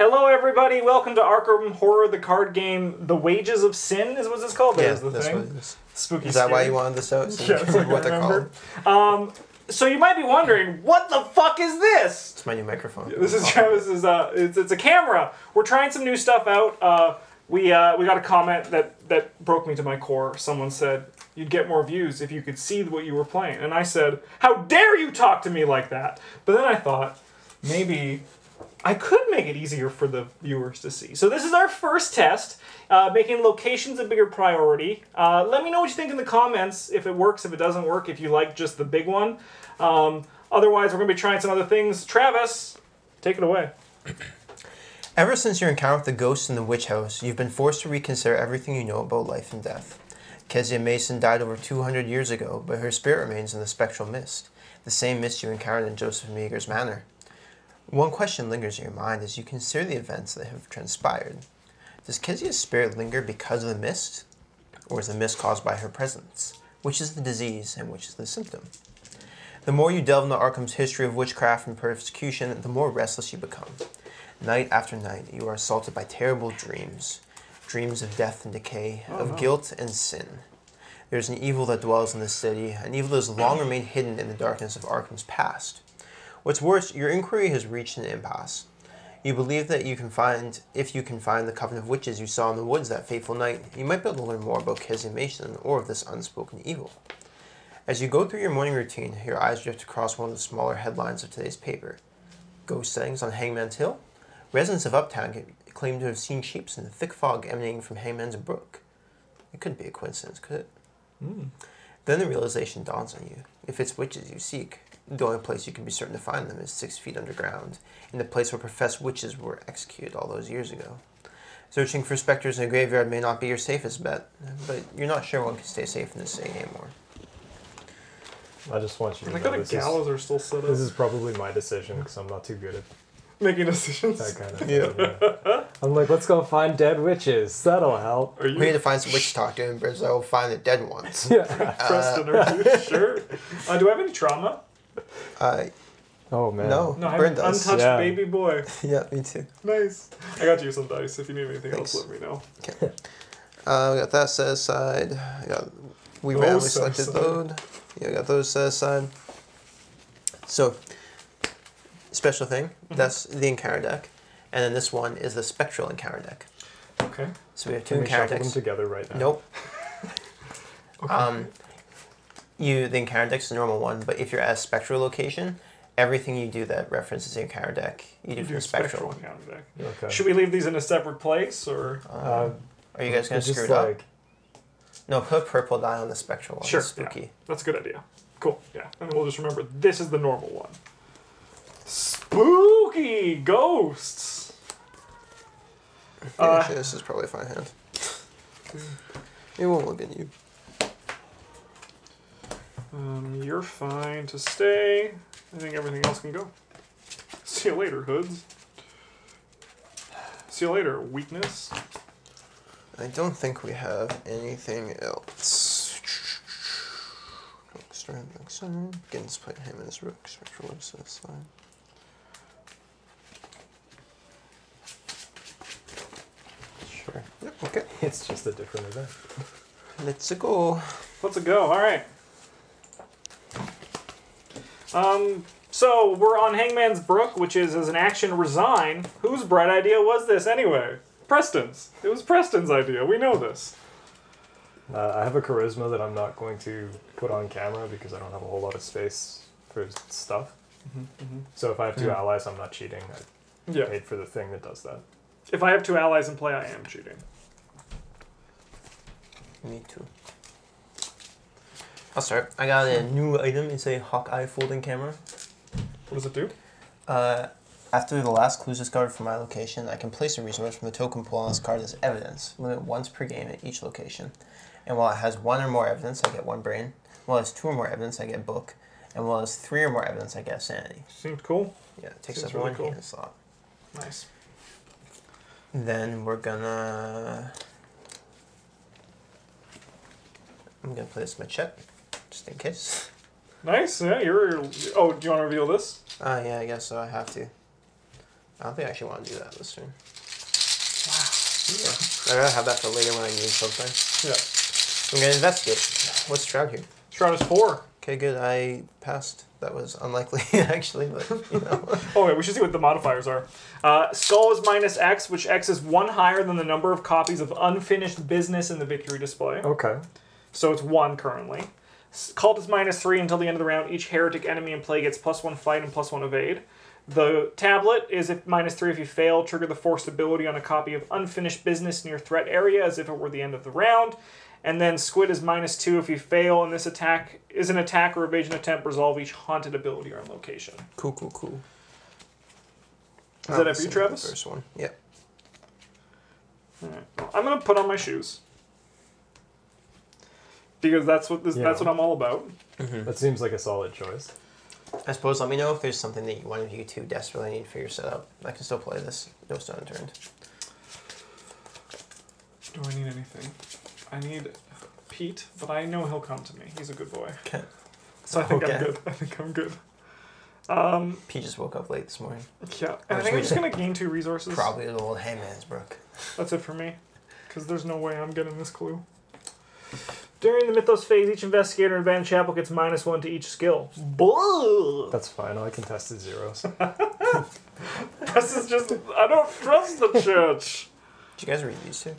Hello, everybody. Welcome to Arkham Horror, the card game. The Wages of Sin is what it's called. Yeah, There's the that's thing. what it is. Spooky. Is that why you wanted this out? So Yeah, what can they're remember. called. Um, so you might be wondering, what the fuck is this? It's my new microphone. This is Travis's. Uh, it's, it's a camera. We're trying some new stuff out. Uh, we uh, we got a comment that that broke me to my core. Someone said you'd get more views if you could see what you were playing, and I said, "How dare you talk to me like that?" But then I thought maybe I could make it easier for the viewers to see. So this is our first test, uh, making locations a bigger priority. Uh, let me know what you think in the comments if it works, if it doesn't work, if you like just the big one. Um, otherwise, we're going to be trying some other things. Travis, take it away. Ever since your encounter with the ghost in the witch house, you've been forced to reconsider everything you know about life and death. Keziah Mason died over 200 years ago, but her spirit remains in the spectral mist, the same mist you encountered in Josef Meiger's manor. One question lingers in your mind as you consider the events that have transpired. Does Keziah's spirit linger because of the mist, or is the mist caused by her presence? Which is the disease and which is the symptom? The more you delve into Arkham's history of witchcraft and persecution, the more restless you become. Night after night, you are assaulted by terrible dreams dreams of death and decay, oh, of guilt and sin. There is an evil that dwells in this city, an evil that has long remained hidden in the darkness of Arkham's past. What's worse, your inquiry has reached an impasse. You believe that you can find, if you can find the coven of witches you saw in the woods that fateful night, you might be able to learn more about Keziah Mason or of this unspoken evil. As you go through your morning routine, your eyes drift across one of the smaller headlines of today's paper. Ghost sightings on Hangman's Hill? Residents of Uptown claim to have seen shapes in the thick fog emanating from Hangman's Brook. It couldn't be a coincidence, could it? Hmm. Then the realization dawns on you. If it's witches you seek, the only place you can be certain to find them is six feet underground, in the place where professed witches were executed all those years ago. Searching for specters in a graveyard may not be your safest bet, but you're not sure one can stay safe in this city anymore. I just want you to I know got the gallows is, are still set up. this is probably my decision because I'm not too good at making decisions. that kind of Yeah. thing. yeah. I'm like, let's go find dead witches. That'll help. Are you We need to find some witch talk to, but I will find the dead ones. Yeah. Preston? Are you sure? Uh, do I have any trauma? Uh, Oh man. no, No, I have Bryn an untouched Yeah. baby boy. Yeah, me too. Nice. I got you some dice. If you need anything Thanks. else, let me know. Okay. Uh, we got that set aside. I got we Those randomly selected aside. load. Yeah, I got those set aside. So, special thing. Mm-hmm. That's the encounter deck, and then this one is the spectral encounter deck. Okay. So we have two Can we shuffle encounter them decks. together right now? Nope. Okay. Um, you the encounter deck's the normal one, but if you're at a spectral location, everything you do that references the encounter deck, you do You from do the a spectral. spectral encounter deck. Okay. Should we leave these in a separate place, or Uh, Are you guys gonna screw it up? like, No, put purple die on the spectral one. Sure, It's spooky. that's a good idea. Cool. Yeah, and we'll just remember this is the normal one. Spooky ghosts. Yeah, Uh, this is probably a fine hand. It won't look at you. Um, you're fine to stay. I think everything else can go. See you later, hoods. See you later, weakness. I don't think we have anything else. Strand, center. Begins play him and his rook. Spectral woods to the side. sure. Yep, okay. It's just a different event. Let's go. Let's go. All right. Um. So we're on Hangman's Brook, which is as an action resign. Whose bright idea was this anyway? Preston's. It was Preston's idea. We know this. Uh, I have a charisma that I'm not going to put on camera because I don't have a whole lot of space for stuff. So if I have two Mhm. allies, I'm not cheating. I Yeah. paid for the thing that does that. If I have two allies in play, I am cheating. Me too. I'll start. I got a new item. It's a Hawkeye folding camera. What does it do? Uh, after the last clues discovered from my location, I can place a resource from the token pool on this card as evidence, limit once per game at each location. And while it has one or more evidence, I get one brain. While it has two or more evidence, I get book. And while it has three or more evidence, I get sanity. Seemed cool. Yeah, it takes Seems up really one cool. hand slot. Nice. Then we're gonna. I'm gonna play this machete, just in case. Nice. Yeah. You're. Oh, do you want to reveal this? Uh, yeah, I guess so. I have to. I don't think I actually want to do that this turn. Yeah. I'd rather have that for later when I need something. Yeah. I'm gonna investigate. What's Shroud here? Shroud is four. Okay, good. I passed. That was unlikely, actually, but you know. Oh wait, we should see what the modifiers are. Uh, Skull is minus X, which X is one higher than the number of copies of unfinished business in the victory display. Okay. So it's one currently. Cult is minus three until the end of the round. Each heretic enemy in play gets plus one fight and plus one evade. The tablet is if minus three if you fail. Trigger the forced ability on a copy of unfinished business near threat area as if it were the end of the round. And then Squid is minus two if you fail, and this attack is an attack or evasion attempt. Resolve each haunted ability on location. Cool, cool, cool. Is that it for you, Travis? First one. Yep. Alright. Well, I'm gonna put on my shoes because that's what this, Yeah. that's what I'm all about. That seems like a solid choice. I suppose let me know if there's something that one of you two desperately need for your setup. I can still play this. No stone unturned. Do I need anything? I need Pete, but I know he'll come to me. He's a good boy, Okay. so I think I'm good. I think I'm good. Um, Pete just woke up late this morning. yeah, and I think I'm just just gonna gain two resources. Probably the old Hangman's Brook. That's it for me, because there's no way I'm getting this clue. During the Mythos phase, each investigator in Van Chapel gets minus one to each skill. Bull. That's fine. I contested zeros. This is just I don't trust the church. Did you guys read these two?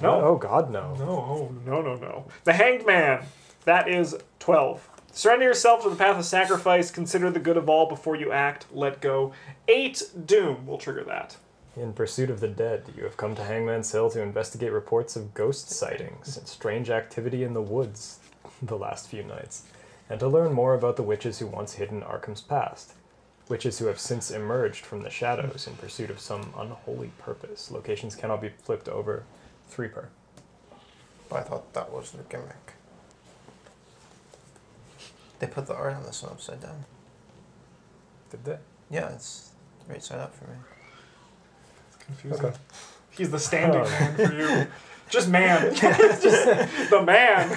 No. Oh God, no. No, oh, no, no, no. The Hanged Man. That is 12. Surrender yourself to the path of sacrifice. Consider the good of all before you act. Let go. 8 Doom will trigger that. In pursuit of the dead, you have come to Hangman's Hill to investigate reports of ghost sightings and strange activity in the woods the last few nights, and to learn more about the witches who once hid in Arkham's past. Witches who have since emerged from the shadows in pursuit of some unholy purpose. Locations cannot be flipped over. Three per. I thought that was the gimmick. They put the art on this one upside down. Did they? Yeah, it's right side up for me. It's confusing. Okay. He's the standing Oh. man for you. Just man. Just the man.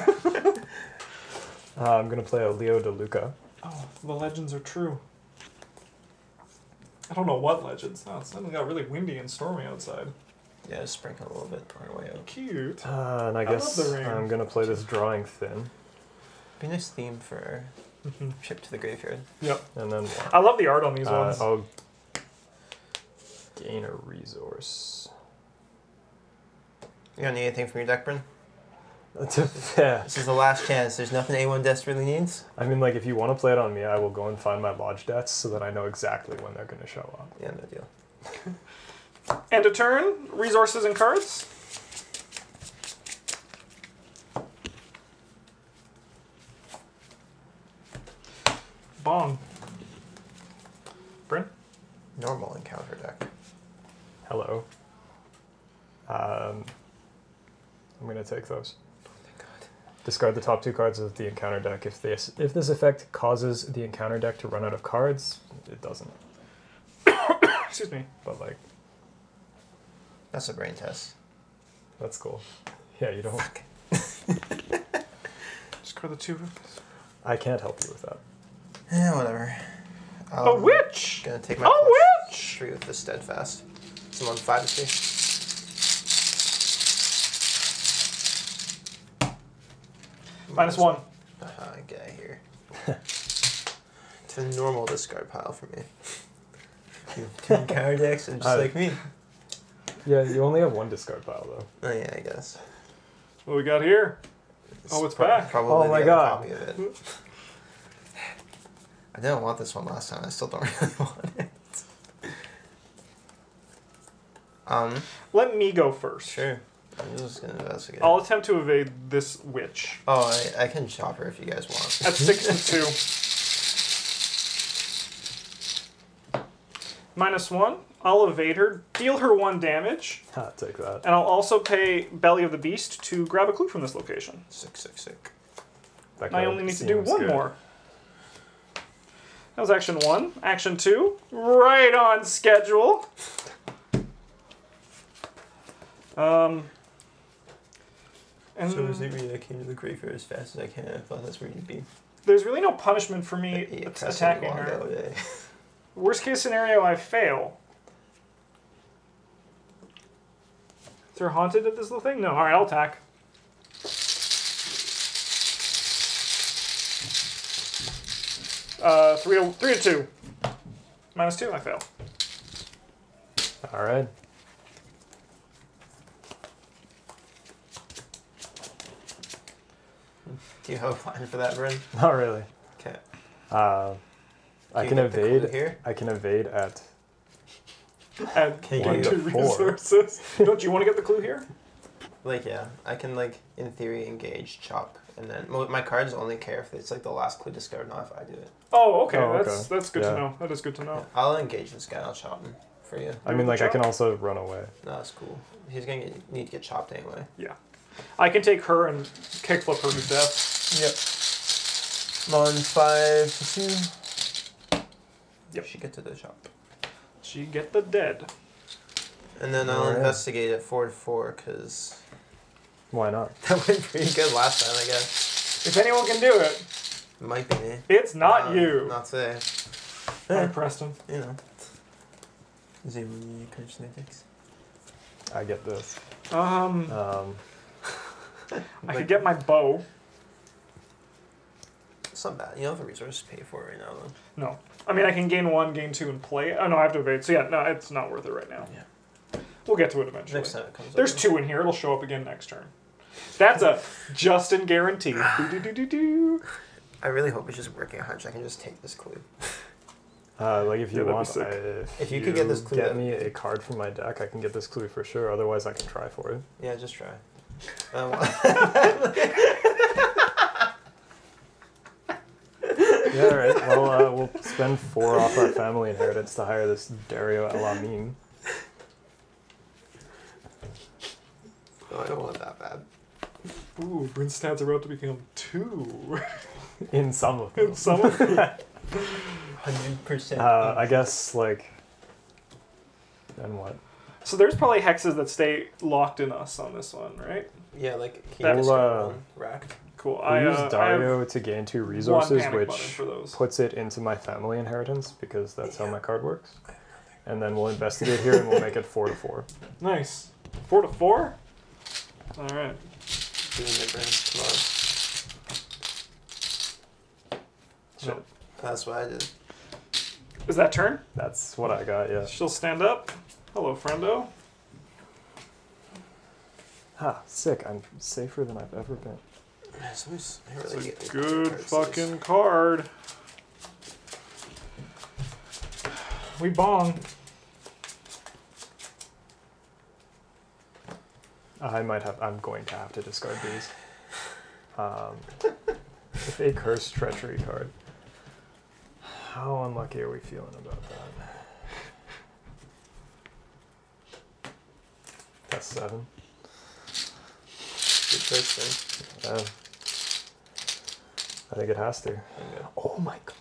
Uh, I'm gonna play a Leo De Luca. Oh, the legends are true. I don't know what legends. Oh, it suddenly got really windy and stormy outside. Yeah, just sprinkle a little bit on our way out. Cute. Uh, and I, I guess I'm gonna play this drawing thin, Be a nice theme for our trip to the graveyard. Yep. and then? I love the art on these Uh, ones. I'll gain a resource. You don't need anything from your deck, Bryn? yeah. This is the last chance. There's nothing anyone desperately needs. I mean, like, if you want to play it on me, I will go and find my lodge debts so that I know exactly when they're going to show up. Yeah, no deal. End of turn. Resources and cards. Bong. Bryn? Normal encounter deck. Hello. Um, I'm going to take those. Thank God. Discard the top two cards of the encounter deck. If this if this effect causes the encounter deck to run out of cards, it doesn't. Excuse me. But like, That's a brain test. that's cool. Yeah, you don't. Discard the two. I can't help you with that. Yeah, whatever. A Um, witch! Gonna take my A plus witch! three with the steadfast. Someone five to Minus one. Uh-huh, get out of here. it's a normal discard pile for me. Two two encounter decks and just Uh, like me. Yeah, you only have one discard pile though. Oh yeah, I guess. What we got here? Oh, it's prob- back. Probably Oh my God. copy of it. I didn't want this one last time. I still don't really want it. Um, Let me go first. sure. I'm just gonna investigate. I'll attempt to evade this witch. Oh, I, I can chop her if you guys want. At six and two. Minus one. I'll evade her, deal her one damage, Ha, take that. and I'll also pay Belly of the Beast to grab a clue from this location. Sick, sick, sick. That I only need to do one good. more. That was action one. Action two. Right on schedule. Um. And So is it really I came to the graveyard as fast as I can? I thought that's where you'd be. there's really no punishment for me at- attacking her. Worst case scenario, I fail. Is there haunted at this little thing? No. All right, I'll attack. Uh, three to three to two. Minus two, I fail. All right. Do you have a plan for that, Bryn? Not really. Okay. Uh, I Can can you get the clue evade here? I can evade at Add Can you one do to four? resources. Don't you want to get the clue here? Like yeah, I can like in theory engage chop, and then my cards only care if it's like the last clue discovered, not if I do it. Oh, okay. Oh, That's okay. that's good to know. That is good to know. Yeah, I'll engage this guy. I'll chop him for you. I mean the like I can also run away. No, that's cool. He's gonna get, need to get chopped anyway. I can take her and kickflip her to death. Yep. I'm on five to two. Yep. She get to the chop. She get the dead. And then I'll Alright. investigate at four to four because Why not? that went pretty good last time. I guess If anyone can do it, it might be me. it's not Uh, you. Not today. Hi, Preston. You know. Zero coach tactics. I get this. Um, Um, I could get my bow. It's not bad. You don't have the resources to pay for it right now though. No. I mean, I can gain one, gain two, and play. Oh, no, I have to evade. So, yeah, no, it's not worth it right now. Yeah. We'll get to it eventually. Next time it comes. There's over. two in here. It'll show up again next turn. That's a Justin guarantee. Do, do, do, do, do. I really hope it's just working a hunch. I can just take this clue. uh, like if you Yeah, want, sick. I, if, If you could get this clue get out- me a card from my deck, I can get this clue for sure. Otherwise, I can try for it. Yeah, just try. Um, Yeah, all right. Well, uh, we'll spend four off our family inheritance to hire this Dario El-Amin. no, I don't want that bad. Ooh, Bryn's stats about to become two. In some of them. In some of them. Hundred percent. Uh, I guess like. Then what? So there's probably hexes that stay locked in us on this one, right? Yeah, like can That- you discard uh, one rack? Cool. I I, use uh, I Dario to gain two resources, which button for those. puts it into my family inheritance because that's how my card works. And then we'll investigate here and we'll make it four to four. Nice. Four to four? Alright. Doing the brain. Come on. Nope. That's what I did. Is that turn? That's what I got, yeah. She'll stand up. Hello, friendo. Ha, sick. I'm safer than I've ever been. So who's- really a good fucking card. We bong. I might have. I'm going to have to discard these. Um, if a cursed treachery card. How unlucky are we feeling about that? That's seven. Good choice then. Uh, I think it has to. Oh my god!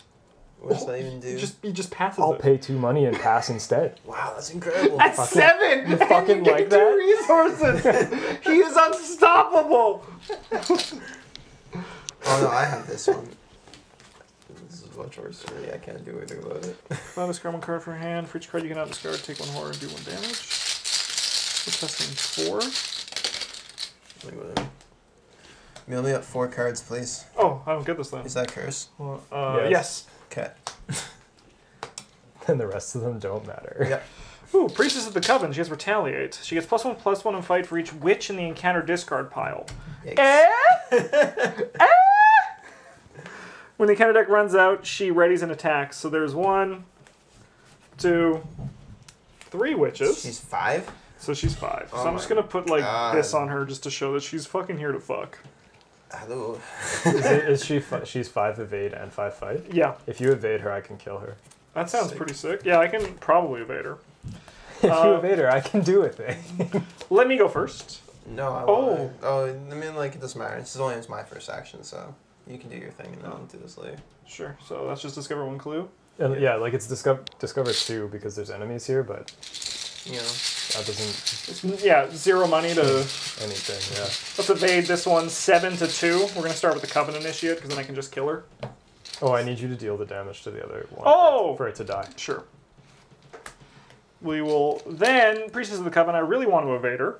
What does that even do? He just he just passes I'll it. pay two money and pass instead. wow, that's incredible. At fucking- seven! you fucking And you like get two that? resources! he is unstoppable! oh no, I have this one. This is much worse for me. I can't do anything about it. Now discard one card for your hand. For each card you cannot discard, take one horror and do one damage. We're testing four. Like, whatever. Mail me up four cards, please. Oh, I don't get this then. Is that curse? Well, uh, Yes. yes. Okay. And the rest of them don't matter. Yep. Ooh, Priestess of the Coven. She has Retaliate. She gets plus one, plus one, and fight for each witch in the encounter discard pile. Yikes. Eh? Eh? When the encounter deck runs out, she readies an attack. So there's one, two, three witches. She's five. So she's five. Oh so I'm just gonna put like God. this on her just to show that she's fucking here to fuck. Hello. is, it, is she? Fi- she's five evade and five fight. Yeah, If you evade her, I can kill her. that sounds Sick. pretty sick. Yeah, I can probably evade her. If you Uh, evade her, I can do a thing. Let me go first. No, I Oh. want Oh, I mean, like, it doesn't matter. This is only my first action, so you can do your thing and then I'll do this later. Sure. So let's just discover one clue. And yeah, like it's discover discover two because there's enemies here, but You know. that doesn't It's- yeah, zero money to. anything. Yeah. Let's evade this one seven to two. We're gonna start with the Coven Initiate because then I can just kill her. Oh, I need you to deal the damage to the other one. Oh! For it to die. Sure. We will then Priestess of the Coven. I really want to evade her.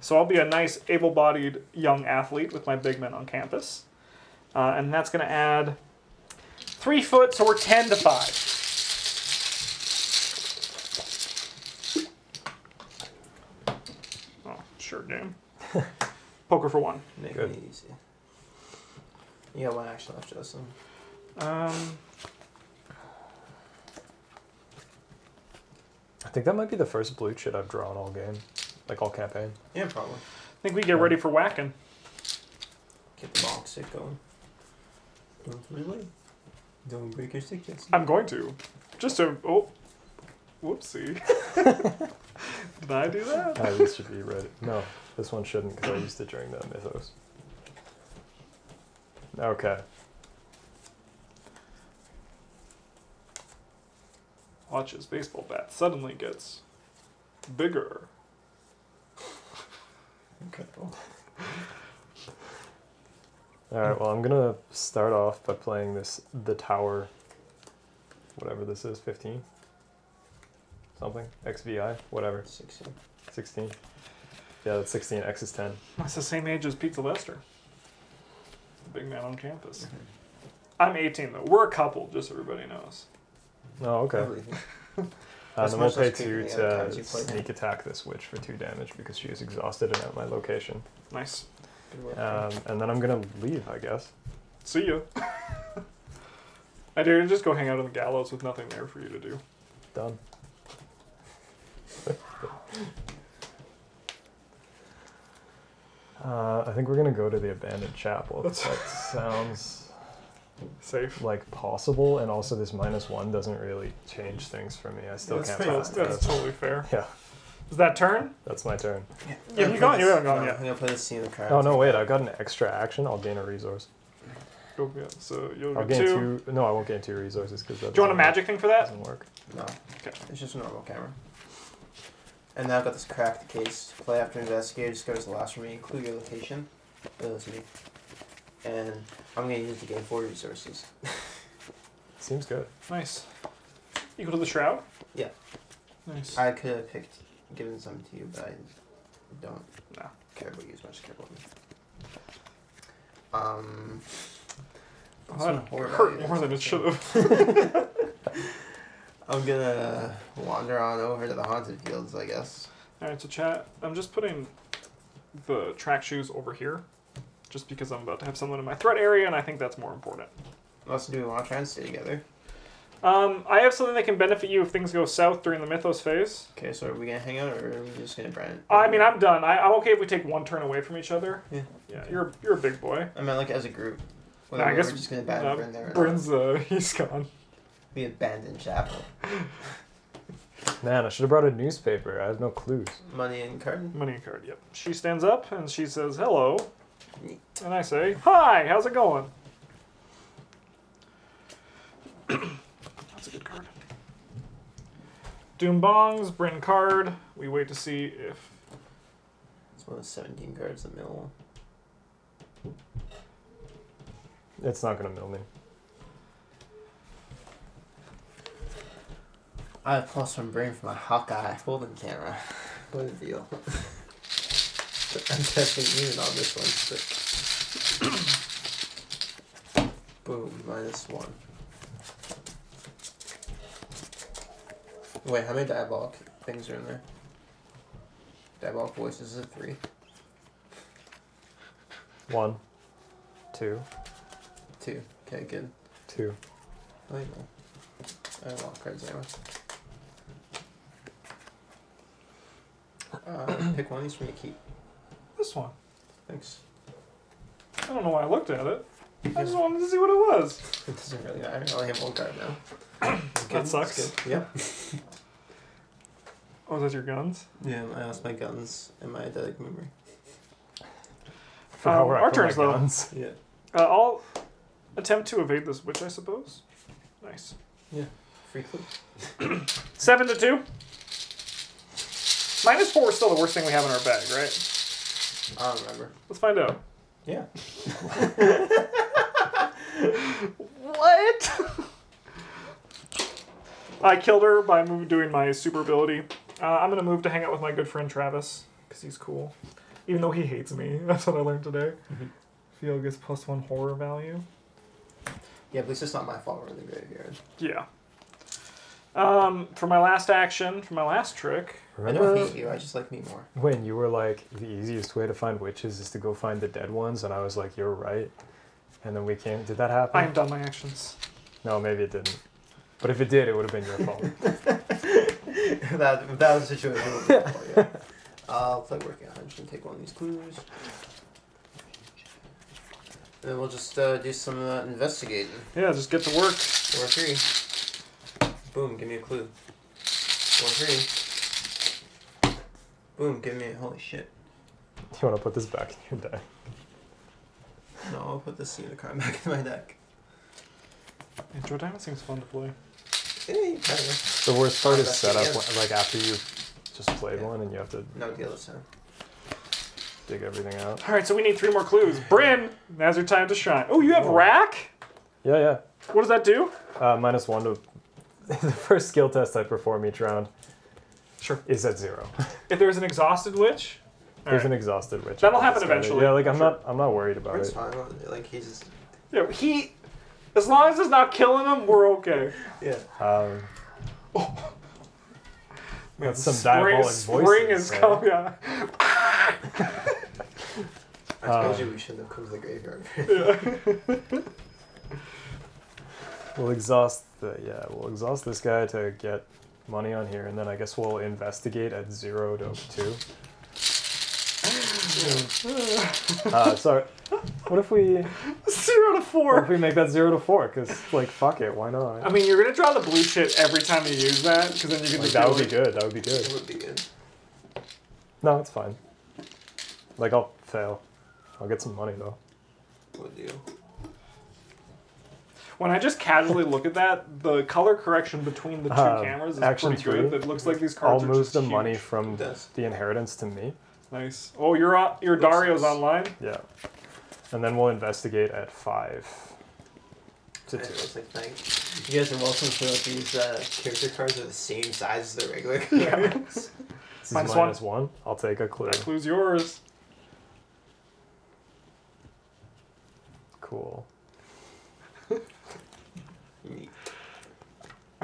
So I'll be a nice, able-bodied young athlete with my big men on campus, uh, and that's going to add three foot, so we're ten to five. Sure, game. Poker for one. Make Good. it easy. You got one action left, Justin. Um, I think that might be the first blue chit I've drawn all game, like all campaign. Yeah, probably. I think we get ready for whacking. Get the bonk stick going. Don't really. Don't break your stick, Justin. I'm going to. Just to. Oh. Whoopsie. Did I do that? This should be ready. No, this one shouldn't because I used it during the mythos. Okay. Watch his baseball bat suddenly gets bigger. Incredible. All right. Well, I'm gonna start off by playing this the tower. Whatever this is, 15. Something XVI, whatever, 16. 16. Yeah, that's 16. X is 10. That's the same age as Pizza Lester. Big man on campus. I'm 18 though. We're a couple, just so everybody knows. Oh, okay. I believe you. Uh, then we'll pay two creepy than the other to cards you played. sneak attack this witch for two damage because she is exhausted and at my location. Nice. Um, and then I'm gonna leave, I guess. See you. I dare you just go hang out on the gallows with nothing there for you to do. Done. Uh, I think we're gonna go to the abandoned chapel. That sounds Safe. like possible, and also this minus one doesn't really change things for me. I still That's can't pretty pass much- the That's totally fair. Yeah, Is that turn? that's my turn. Yeah, you gone? You haven't gone no, yet. I'm gonna play the scene of the card. Oh no, wait! I got an extra action. I'll gain a resource. Go yeah, So you'll I'll get gain two. two. No, I won't gain two resources because that. Do you want a magic thing for that? Doesn't work. No. Okay. It's just a normal camera. And now I've got this cracked case. Play after investigator discovers the last remaining clue your location. That was me. And I'm gonna use it to gain four resources. Seems good. Nice. Equal to the shroud? Yeah. Nice. I could have picked given some to you, but I don't No. care about you as much as I care about me. Um Oh, that hurt more than it should have. I'm gonna wander on over to the haunted fields, I guess. Alright, so chat, I'm just putting the track shoes over here. Just because I'm about to have someone in my threat area and I think that's more important. Else do we want to try and stay together? Um, I have something that can benefit you if things go south during the Mythos phase. Okay, so are we gonna hang out or are we just gonna brand? I mean, I'm done. I, I'm okay if we take one turn away from each other. Yeah. Yeah, you're you're a big boy. I mean, like as a group. Nah, Whether I guess we're just gonna abandon uh, Bryn there. Bryn's uh, he's gone. We abandoned chapel. Man, I should have brought a newspaper. I have no clues. Money and card. Money and card. Yep. She stands up and she says hello, Neat. and I say hi. How's it going? That's a good card. Doom bongs, Bryn card. We wait to see if It's one of the 17 cards that mill. It's not gonna mill me. I have plus one brain for my Hawkeye folding camera. What a deal. I'm testing even on this one. But boom, minus one. Wait, how many diabolic things are in there? Diabolic voices is it three? Two. Okay, good. two. I know. I have a lot of cards anyway. Uh, pick one of these for me to keep. this one. Thanks. I don't know why I looked at it. I just wanted to see what it was. It doesn't really matter. I only have one card now. It's That sucks. good. Yep. Oh, is that your guns? Yeah, I lost my guns and my eidetic memory. Forgot Um, where our put my turns, though. guns. Yeah. Uh, I'll attempt to evade this witch, I suppose. Nice. Yeah. Free clue. Seven to two. Minus four is still the worst thing we have in our bag, right? I don't remember. Let's find out. Yeah. What? I killed her by move, doing my super ability. Uh, I'm gonna move to hang out with my good friend Travis because he's cool. Even though he hates me. That's what I learned today. Mhm. Feel gets plus one horror value. Yeah, at least it's not my fault we're in the graveyard. Yeah. Um, for my last action, for my last trick, I don't hate you, I just like me more. when you were like, the easiest way to find witches is to go find the dead ones, and I was like, you're right. And then we came. Did that happen? I have done my actions. No, maybe it didn't. But if it did, it would have been your fault. if that, that was the situation, it would be my fault, yeah. Uh, I'll play working on. I'm just gonna take one of these clues. And then we'll just uh, do some uh, investigating. Yeah, just get to work. Four three. Boom, give me a clue. Four three. Boom, give me a, holy shit. you want to put this back in your deck? No, I'll put this unit card back in my deck. Intro Diamond seems fun to play. Yeah, you kind of. The worst part is Investigate. setup, when- like after you just played Yeah. one and you have to No deal this time. dig everything out. All right, so we need three more clues. Bryn, now's your time to shine. Oh, you have Oh. rack. Yeah, yeah. What does that do? Uh, minus one to the first skill test I perform each round Sure. is at zero. If there's an exhausted witch, There's right. an exhausted witch. That'll happen eventually, Yeah, like I'm sure. not I'm not worried about It's it. fine. Like he's. yeah, he, as long as it's not killing him, we're okay. Yeah. Um, Man, That's some spring, diabolic spring voices, is man. coming. Yeah. I told Um, you we shouldn't have come to the graveyard. We'll exhaust the yeah we'll exhaust this guy to get money on here, and then I guess we'll investigate at zero to two. Uh, sorry. What if we Zero to four? what if we make that zero to four? Cause like fuck it, why not? I mean, you're gonna draw the blue shit every time you use that, because then you can Like, that be would be good. That would be It good. would be good. No, it's fine. Like I'll fail. I'll get some money though. Would do. When I just casually look at that, the color correction between the two Um, cameras is action pretty good. It looks like these I'll cards are move just the huge. money from the inheritance to me. Nice. Oh, you're on, your Dario's nice. online. Yeah. And then we'll investigate at five to I two. was like, you guys are welcome to know these uh, character cards are the same size as the regular Yeah. cards. This is Minus minus one. I'll take a clue. That clue's yours. Cool.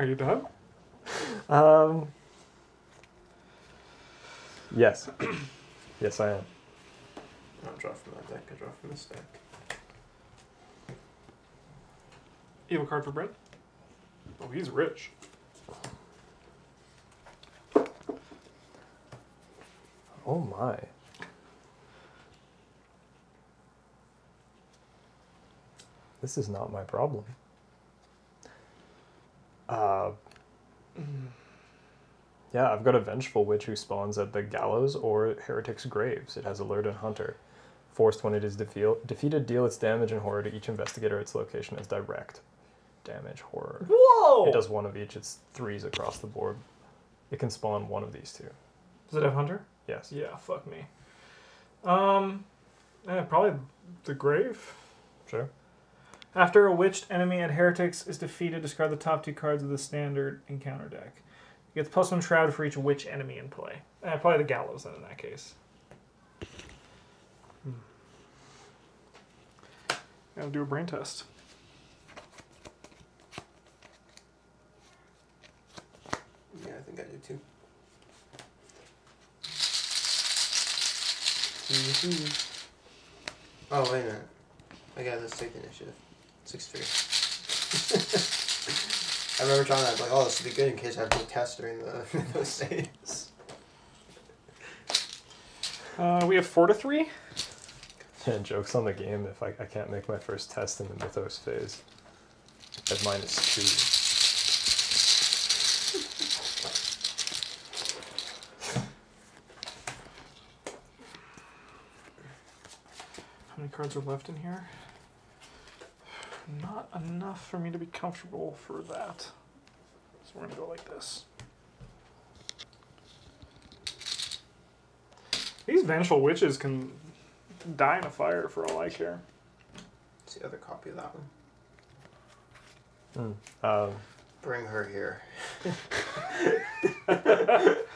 Are you done? Um. Yes. yes, I am. I don't draw from that deck, I draw from this deck. You have a card for Brent? Oh, he's rich. Oh my. This is not my problem. Uh, yeah, I've got a Vengeful Witch who spawns at the Gallows or Heretic's Graves. It has Alert and Hunter. Forced when it is defe- defeated, deal its damage and horror to each investigator at its location as direct damage horror. Whoa! It does one of each. It's threes across the board. It can spawn one of these two. Does it have Hunter? Yes. Yeah, fuck me. Um, yeah, probably the grave. Sure. After a witched enemy at Heretics is defeated, discard the top two cards of the standard encounter deck. You get plus one shroud for each witch enemy in play. Uh, probably the gallows then in that case. Hmm. Gotta do a brain test. Yeah, I think I do too. Oh, wait a minute. I got let's take the initiative. 6 3. I remember drawing that, like, oh, this would be good in case I have to test during the those days. Uh, we have four to three. Yeah, jokes on the game if I, I can't make my first test in the Mythos phase. At minus two. How many cards are left in here? Not enough for me to be comfortable for that. So we're gonna go like this. These vengeful witches can die in a fire for all I care. It's the other copy of that one. Um, Bring her here.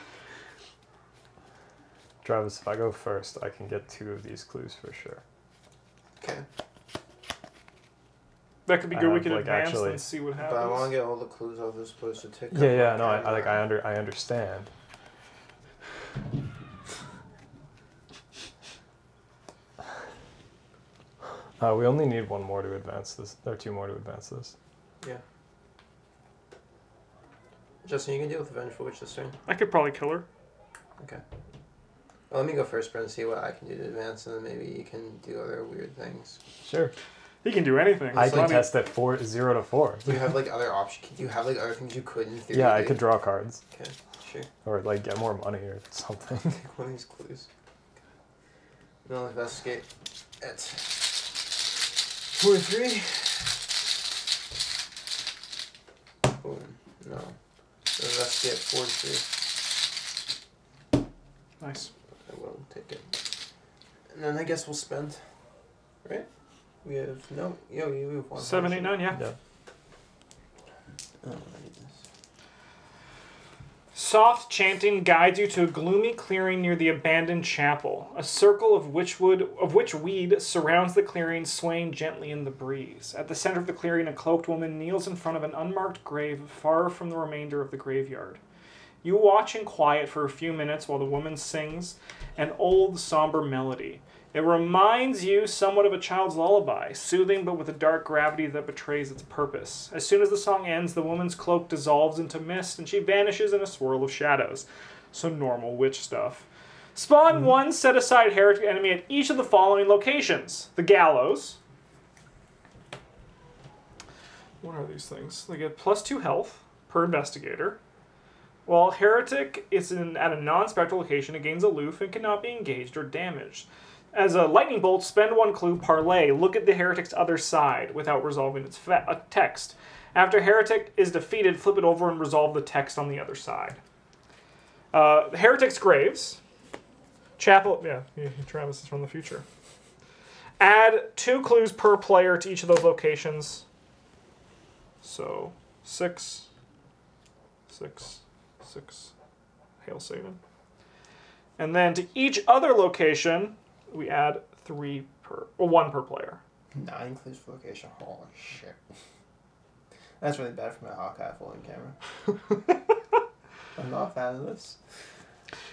Travis, if I go first, I can get two of these clues for sure. Okay. That could be I good. we could like, advance actually- and see what happens. But I want to get all the clues off this supposed to take. Yeah, yeah, no, I, I like I under I understand. Uh, we only need one more to advance this, or two more to advance this. Yeah. Justin, you can deal with the Vengeful Witch this turn. I could probably kill her. Okay. Well, let me go first, Brent, and see what I can do to advance, and then maybe you can do other weird things. Sure. He can do anything. I It's can not test at four zero to four. Do you have like other options? Do you have like other things you could in theory? Yeah, I do? could draw cards Okay, sure. or like get more money or something. Take one of these clues. And I'll investigate at 43. Boom. No. Investigate 43. Nice. I will take it. And then I guess we'll spend. Right? We have. No. Yo, you have one. Seven, eight, nine. Yeah. yeah. Oh, I need this. Soft chanting guides you to a gloomy clearing near the abandoned chapel. A circle of witchwood of witchweed surrounds the clearing, swaying gently in the breeze. At the center of the clearing, a cloaked woman kneels in front of an unmarked grave far from the remainder of the graveyard. You watch in quiet for a few minutes while the woman sings an old, somber melody. It reminds you somewhat of a child's lullaby, soothing but with a dark gravity that betrays its purpose. As soon as the song ends, the woman's cloak dissolves into mist and she vanishes in a swirl of shadows. So normal witch stuff. Spawn mm. one set aside heretic enemy at each of the following locations the gallows. What are these things? They get plus two health per investigator. While heretic is in, at a non-spectral location, it gains aloof and cannot be engaged or damaged. As a lightning bolt, spend one clue, parlay. Look at the heretic's other side without resolving its uh, text. After heretic is defeated, flip it over and resolve the text on the other side. Uh, heretic's graves. Chapel. Yeah, yeah, Travis is from the future. Add two clues per player to each of those locations. So six, six, six. Hail Satan. And then to each other location, we add three per, or one per player. Nine clues for location. Holy shit. That's really bad for my Hawkeye folding camera. I'm not a fan of this.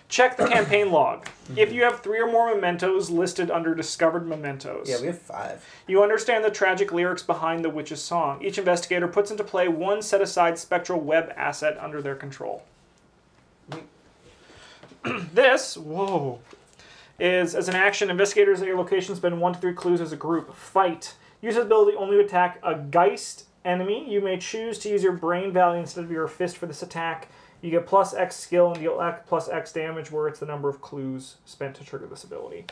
Check the campaign log. If mhm. you have three or more mementos listed under discovered mementos, Yeah, we have five. you understand the tragic lyrics behind the witch's song. Each investigator puts into play one set aside spectral web asset under their control. this, whoa, is as an action, investigators at your location spend one to three clues as a group. Fight. Use this ability only to attack a Geist enemy. You may choose to use your brain value instead of your fist for this attack. You get plus X skill and deal X plus X damage, where it's the number of clues spent to trigger this ability.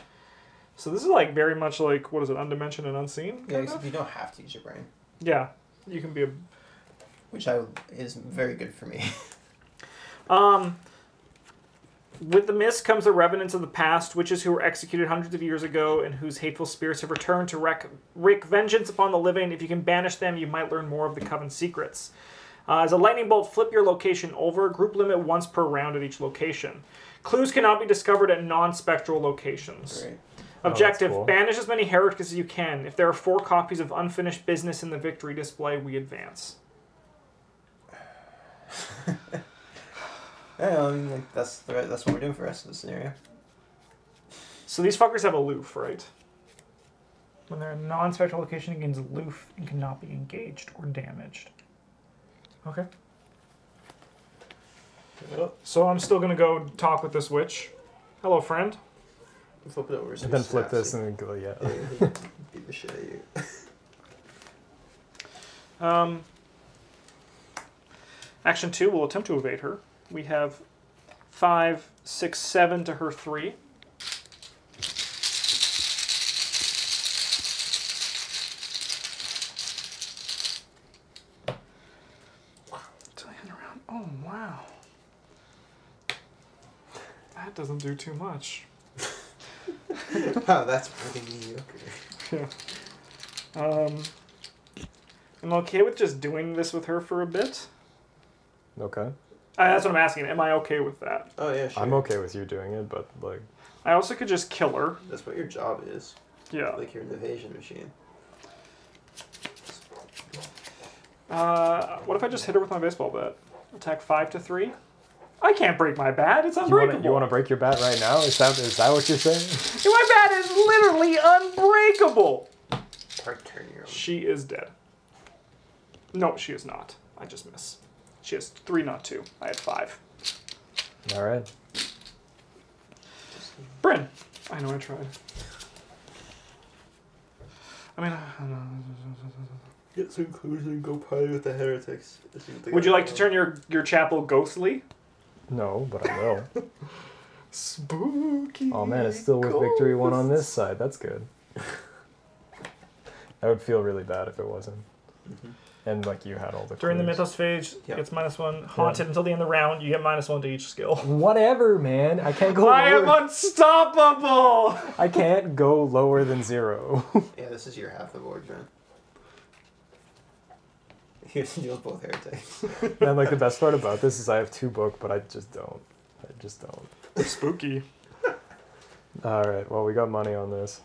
So this is like very much like what is it, undimensioned and unseen? Yeah, except you don't have to use your brain, Yeah, you can be a which I is very good for me. Um, with the mist comes the revenants of the past, witches who were executed hundreds of years ago and whose hateful spirits have returned to wreak, wreak vengeance upon the living. If you can banish them, you might learn more of the Coven's secrets. Uh, as a lightning bolt, flip your location over. Group limit once per round at each location. Clues cannot be discovered at non-spectral locations. Great. Objective: cool. banish as many heretics as you can. If there are four copies of unfinished business in the victory display, we advance. Yeah, I mean, like that's the that's what we're doing for the rest of the scenario. So these fuckers have aloof, right? When they're in a non-spectral location, it gains aloof and cannot be engaged or damaged. Okay. So I'm still gonna go talk with this witch. Hello, friend. Flip it over. So And then flip this so- and then go, yeah. Yeah, beat the shit out of you. Um, action two will attempt to evade her. We have five, six, seven to her three. Till I hit around. Oh wow. That doesn't do too much. wow, that's pretty mediocre. Yeah. Um, I'm okay with just doing this with her for a bit. Okay. Uh, that's what I'm asking. Am I okay with that? Oh yeah, sure. I'm okay with you doing it, but like, I also could just kill her. That's what your job is. Yeah. Like you're an evasion machine. Uh, what if I just hit her with my baseball bat? Attack five to three. I can't break my bat. It's unbreakable. you want to break your bat right now? Is that is that what you're saying? My bat is literally unbreakable. Turn your. She is dead. No, she is not. I just miss. She has three, not two. I had five. All right. Bryn. I know I tried. I mean, Get some clues and go party with the heretics. would you like to turn your your chapel ghostly? No, but I will. Spooky. Oh man, it's still with victory one on this side. That's good. that would feel really bad if it wasn't. Mm-hmm. And like you had all the During the mythos phase, Yeah. gets minus one. Haunted until the end of the round, you get minus one to each skill. Whatever, man. I can't go I am lower. unstoppable. I can't go lower than zero. Yeah, this is your half the board, man. You have to deal with both heretics. and like the best part about this is I have two book, but I just don't. I just don't. Spooky. All right. Well, we got money on this.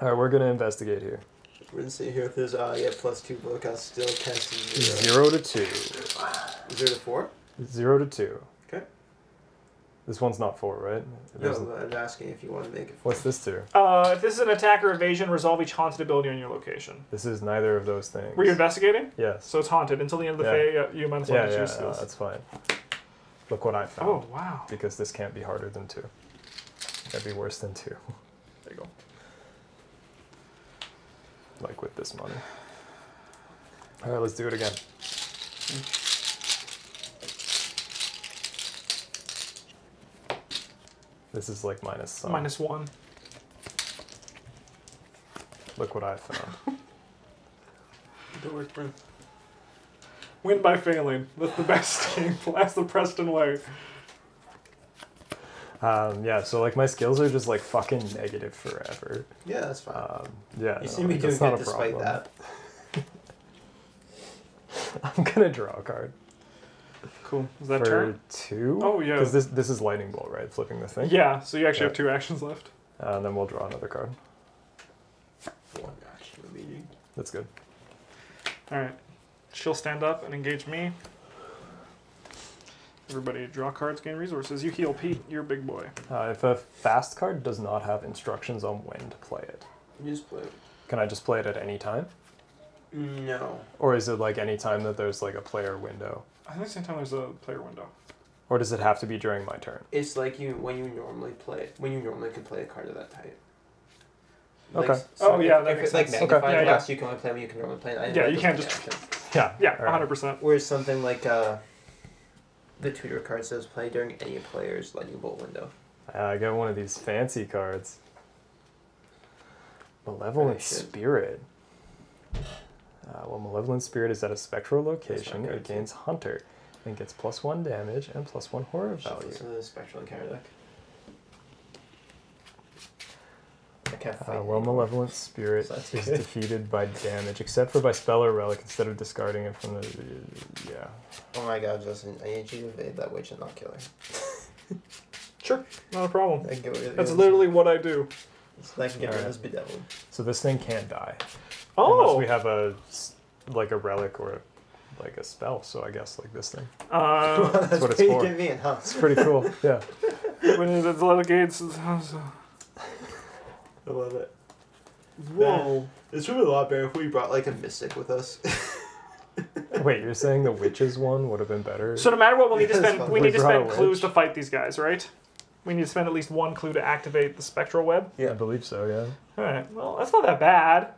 All right, we're gonna investigate here. We're gonna see here if there's uh yeah plus two book. I'll still cast zero. Zero to two. Zero to four. Zero to two. Okay. This one's not four, right? It No, isn't- I'm asking if you want to make it. Four. What's this two? Uh, if this is an attack or evasion, resolve each haunted ability on your location. This is neither of those things. Were you investigating? Yes. So it's haunted until the end of the Yeah. phase. You minus might as well yeah, choose no, skills. that's fine. Look what I found. Oh wow! Because this can't be harder than two. That'd be worse than two. There you go. Like with this money. All right, let's do it again. This is like minus some. Minus one. Look what I found. Don't work, Brent. Win by failing. That's the best game. That's the Preston way. Um, yeah, so like my skills are just like fucking negative forever. Yeah, that's fine. Um, yeah, you no, seem to be like, doing not good a despite problem. that. I'm gonna draw a card Cool. Is that for turn? two. Oh, yeah. Because this this is lightning bolt, right? Flipping the thing. Yeah. So you actually Yeah. have two actions left. Uh, and then we'll draw another card. One action meeting. That's good. All right. She'll stand up and engage me. Everybody draw cards, gain resources. You heal Pete. You're a big boy. Uh, if a fast card does not have instructions on when to play it, You just play. it. can I just play it at any time? No. Or is it like any time that there's like a player window? I think same time there's a player window. Or does it have to be during my turn? It's like you when you normally play when you normally can play a card of that type. Okay. Oh, yeah, if, that if makes it's like sense. Okay. magnifying Yeah, yeah. glass, you can only play when you can normally play. it. I Yeah, know you can't doesn't just- make sense. Yeah. Yeah, All right. 100%. Whereas something like uh, the tutor card says play during any player's lightning bolt window. Uh, I got one of these fancy cards. Malevolent Spirit. Uh, well, Malevolent Spirit is at a spectral location. It gains Hunter and gets plus one damage and plus one horror value. This is a spectral encounter deck. I can't fight Uh, well. Malevolent Spirit So is good. defeated by damage, except for by spell or relic instead of discarding it from the. Yeah. Oh my god, Justin! I need you to evade that witch and not kill her. Sure, not a problem. I can get rid of That's literally what I do. So I can get rid of this bedeviled. So this thing can't die. Oh, Unless we have a, like a relic or like a spell, so I guess like this thing. uh, That's what it's pretty for. convenient, huh? It's pretty cool. Yeah. when it's litigates. I love it. Whoa. It's really a lot better if we brought like a mystic with us. Wait, you're saying the witches one would have been better? So no matter what, we'll need to Yeah, that's spend. We We need to spend clues to fight these guys, right? We need to spend at least one clue to activate the spectral web. Yeah, I believe so. Yeah. All right. Well, that's not that bad.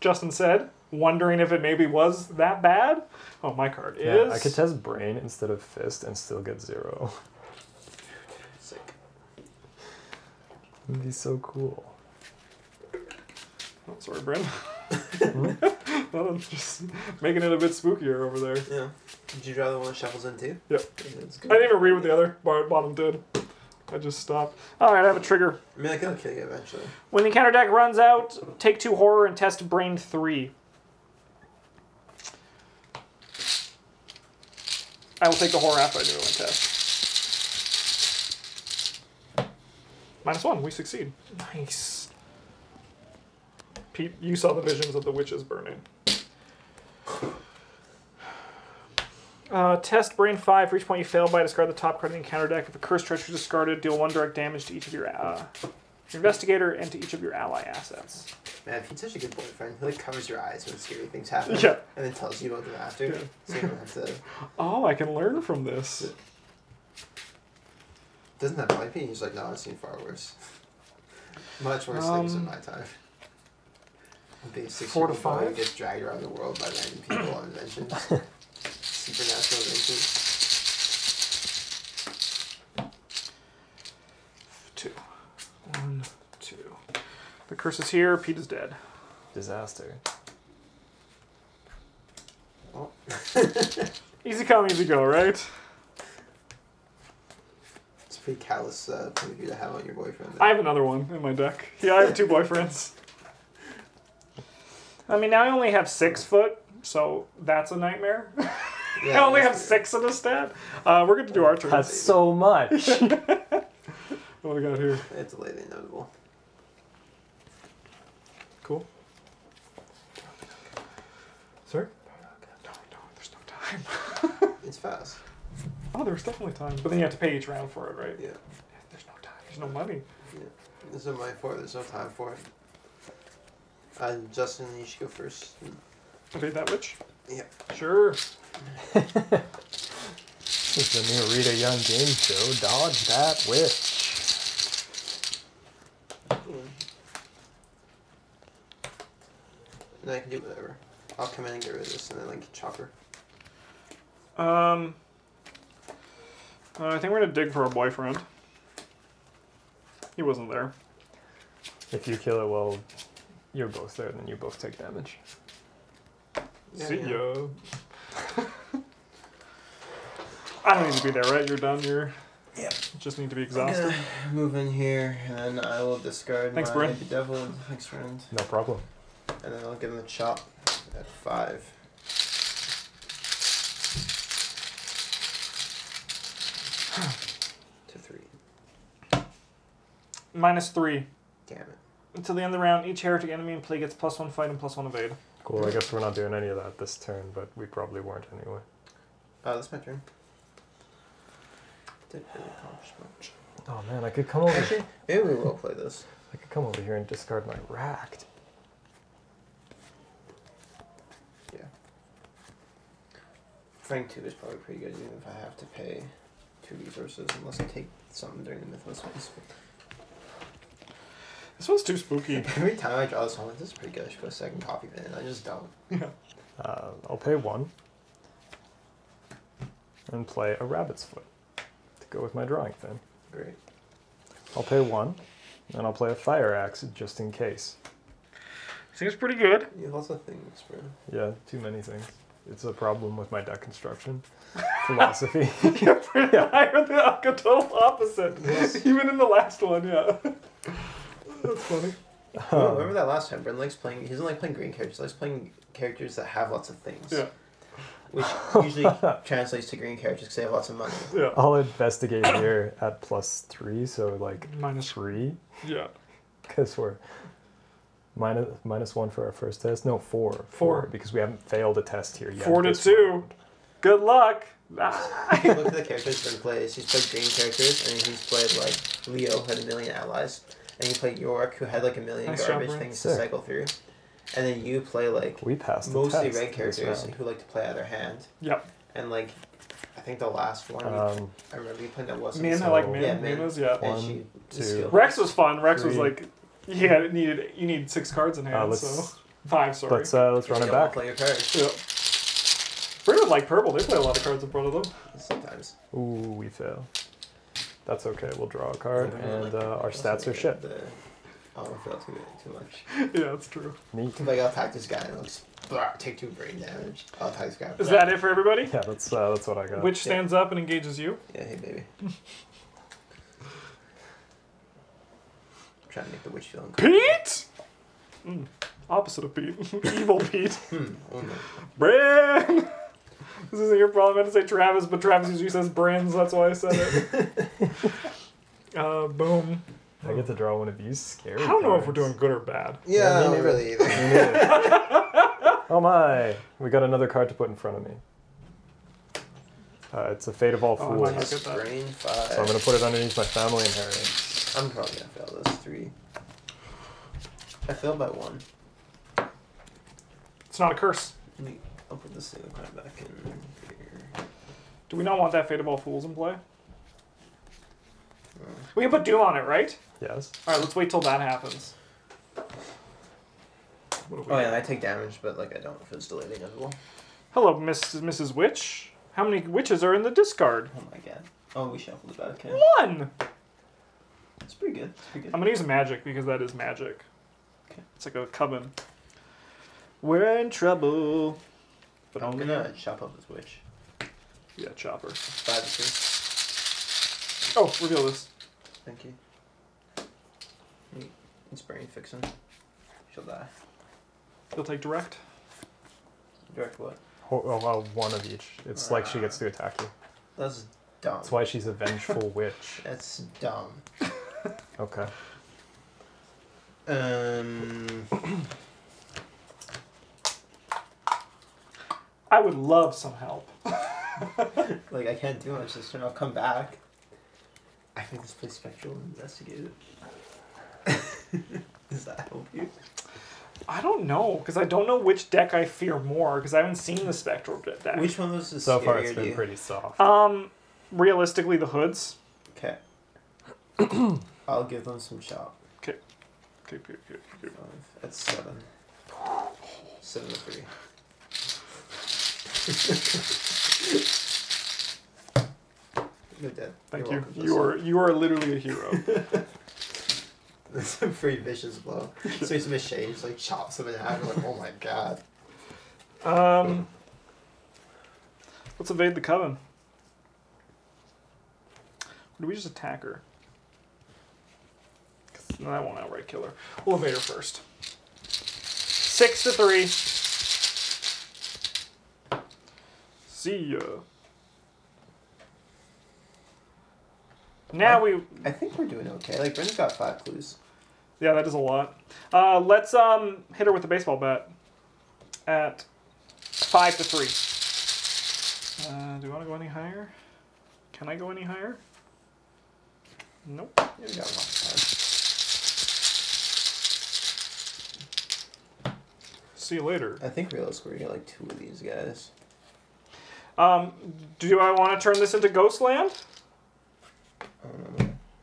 Justin said, wondering if it maybe was that bad. Oh, my card is. Yeah. I could test brain instead of fist and still get zero. Sick. It'd be so cool. Oh, sorry, Bryn. Well, I'm just making it a bit spookier over there. Yeah. Did you draw the one that shuffles in too? Yep. That's I didn't even read what the other bar- bottom did. I just stopped. All right, I have a trigger. I mean, I can kill you eventually. When the encounter deck runs out, take two horror and test brain three. I will take the horror after I do my test. Minus one, we succeed. Nice. Pete, you saw the visions of the witches burning. Uh, test brain five. For each point you fail by, discard the top card of the encounter deck. If a cursed treasure is discarded, deal one direct damage to each of your uh, your investigator and to each of your ally assets. Man, he's such a good boyfriend. He like covers your eyes when scary things happen. Yeah. And then tells you about them after. So you don't have to. Oh, I can learn from this. Doesn't that bother Pete? He's like, no, I've seen far worse. Much worse things in Um, my time. A four to year old boy five? gets dragged around the world by random people on inventions. Supernatural inventions. Two. One, two. The curse is here. Pete is dead. Disaster. Oh. Easy come, easy go, right? It's a pretty callous uh, point of view to have on your boyfriend. I have another one in my deck. Yeah, I have two boyfriends. I mean, now I only have six foot, so that's a nightmare. I only have six in a stat. Uh, we're going to do our turn. That's so much. What do we got here? It's a lady inevitable. Cool. Sir? No, no, there's no time. It's fast. Oh, there's definitely time. But then you have to pay each round for it, right? Yeah. There's no time. There's no money. There's no money for it. There's no time for it. Uh, Justin, you should go first. Evade that witch? Yeah. Sure. This is the new Rita Young game show. Dodge that witch. And I can do whatever. I'll come in and get rid of this and then like chopper. Um, uh, I think we're gonna dig for our boyfriend. He wasn't there. If you kill it, well, you're both there, then you both take damage. Yeah, See yeah. ya. I don't need to be there, right? You're done. You're. Yep. Just need to be I'm exhausted. gonna move in here and then I will discard Thanks, my Bryn. bedeviled next friend. No problem. And then I'll give him the chop at five. to three. Minus three. Damn it. Until the end of the round, each heretic enemy in play gets plus one fight and plus one evade. Cool. I guess we're not doing any of that this turn, but we probably weren't anyway. Oh, that's my turn. Didn't really accomplish much. Oh man, I could come over. Actually, maybe we will play this. I could come over here and discard my racked. Yeah. Frank 2 is probably pretty good, even if I have to pay two resources, unless I take something during the Mythos phase. This one's too spooky. Every time I draw this one, I'm this is pretty good. I should put a second copy in it. I just don't. Uh, I'll pay one. And play a rabbit's foot to go with my drawing thing. Great. I'll pay one, and I'll play a fire axe just in case. Seems pretty good. You have lots of things, bro. Yeah, too many things. It's a problem with my deck construction philosophy. You're pretty high on the total opposite. Even in the last one, yeah. That's funny. Oh, remember that last time? Brent likes playing. He doesn't like playing green characters. He likes playing characters that have lots of things. Yeah. Which usually translates to green characters because they have lots of money. Yeah. I'll investigate here at plus three, so like Minus three, Yeah. because we're minus minus one for our first test. No, four. Four. because we haven't failed a test here yet. Four to two. round. Good luck. Ah. Look at the characters Brent plays. He's played green characters, and he's played like Leo, had a million allies, and you play Yorick, who had like a million Nice garbage Brent. things to cycle through, and then you play like We passed mostly test red characters round. who like to play out of their hand, Yep. and like I think the last one we- Um, I remember you playing that wasn't Min, I so- like Min. Yeah, Min Min. was, yeah. and One, she two. Rex was fun. Rex was like, yeah, it needed you need six cards in hand, uh, let's so five. Sorry. let's uh, let's run it back. Play your cards yeah. Bryn would like purple. They play a lot of cards in front of them. sometimes. Ooh, we fail. That's okay. We'll draw a card, and uh, our stats are shit. The, oh, I feel too too much. Yeah, that's true. Neat. Like I'll attack this guy and I'll just blah, take two brain damage. I'll attack this guy. Is that it for everybody? Yeah, that's uh, that's what I got. Which stands up and engages you? Yeah, hey baby. I'm trying to make the witch feel uncomfortable. Pete. Mm, opposite of Pete. Evil Pete. Hmm. Oh no. Bryn. This isn't your problem. I meant to say Travis, but Travis usually says Brins. That's why I said it. uh, boom. I get to draw one of these scary. I don't know if we're doing good or bad. Yeah, me not neither. really either. Me neither. oh my! We got another card to put in front of me. Uh, it's a Fate of All Oh, Fools. might not get five. so I'm gonna put it underneath my family inheritance. I'm probably gonna fail this three. I failed by one. It's not a curse. Let me. I'll put this thing card back in here. Do we not want that Fate of All Fools in play? Oh. We can put Doom on it, right? Yes. All right, let's wait till that happens. What have Oh got? yeah, I take damage, but like I don't if it's delayed inevitable. Hello, Miss Mrs. Witch. How many witches are in the discard? Oh my god. Oh, we shuffled it back. Okay. One. It's pretty good. It's pretty good. I'm gonna use magic because that is magic. Okay. It's like a coven. We're in trouble. But I'm only gonna chop up this witch. yeah, chopper. Five to three. Oh, reveal this. Thank you. Neat. It's brain fixing. She'll die. You'll take direct. Direct what? Oh, oh, oh, one of each. It's like she gets to attack you. That's dumb. That's why she's a vengeful witch. That's dumb. Okay. Um. I would love some help. Like I can't do much this turn. I'll come back. I think this play spectral and investigate it. Does that help you? I don't know because I don't know which deck I fear more because I haven't seen the spectral de- deck. Which one was the So far, It's been you? pretty soft. Um, realistically, the hoods. Okay. I'll give them some chop. Okay, okay, okay, okay. Five. That's seven. Seven to three. You're dead. Thank You're you. welcome, You are you are literally a hero. That's a pretty vicious blow. So he's machine, just like chops him in half. Like, oh my god. um, let's evade the coven. Or do we just attack her? no, that won't outright kill her. We'll evade her first. Six to three. See ya. Now we I think we're doing okay. Like Bren's got five clues. Yeah, that is a lot. Uh, let's um hit her with a baseball bat at five to three. Uh, do you want to go any higher? Can I go any higher? Nope. Yeah, we got of See you later. I think realistically we got like two of these guys. Um, do I want to turn this into Ghostland?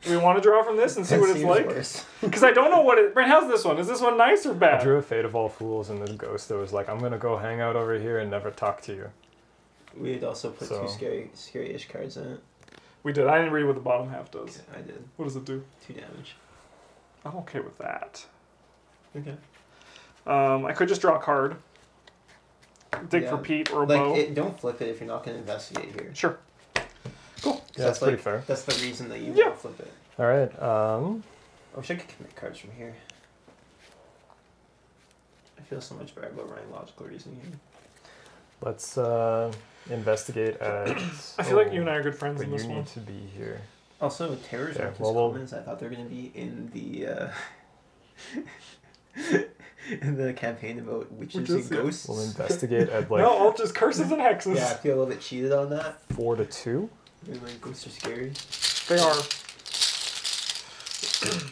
Do we want to draw from this and see that what it's like? Because I don't know what it. Brent, how's this one? Is this one nice or I bad? drew a Fate of All Fools, and this ghost that was like, I'm gonna go hang out over here and never talk to you. We'd also put So- two scary, scary-ish cards in it. We did. I didn't read what the bottom half does. I did What does it do? two damage. I'm okay with that. Okay. Um, I could just draw a card. Dig Yeah. for Pete or a Like, bow. it, don't flip it if you're not going to investigate here. Sure. Cool. Yeah, that's that's pretty like, fair. That's the reason that you Yeah. won't flip it. All right. Um, I wish I could commit cards from here. I feel so much better about running logical reasoning here. let's uh, investigate at. I feel like you and I are good friends But in you this need to be here. Also, terrors Yeah, aren't just well, we'll- commons. I thought they were going to be in the uh, in the campaign about witches Witches, and yeah. ghosts. We'll investigate at like no, all just curses and hexes. yeah, I feel a little bit cheated on that. four to two. I mean, like ghosts are scary. They are.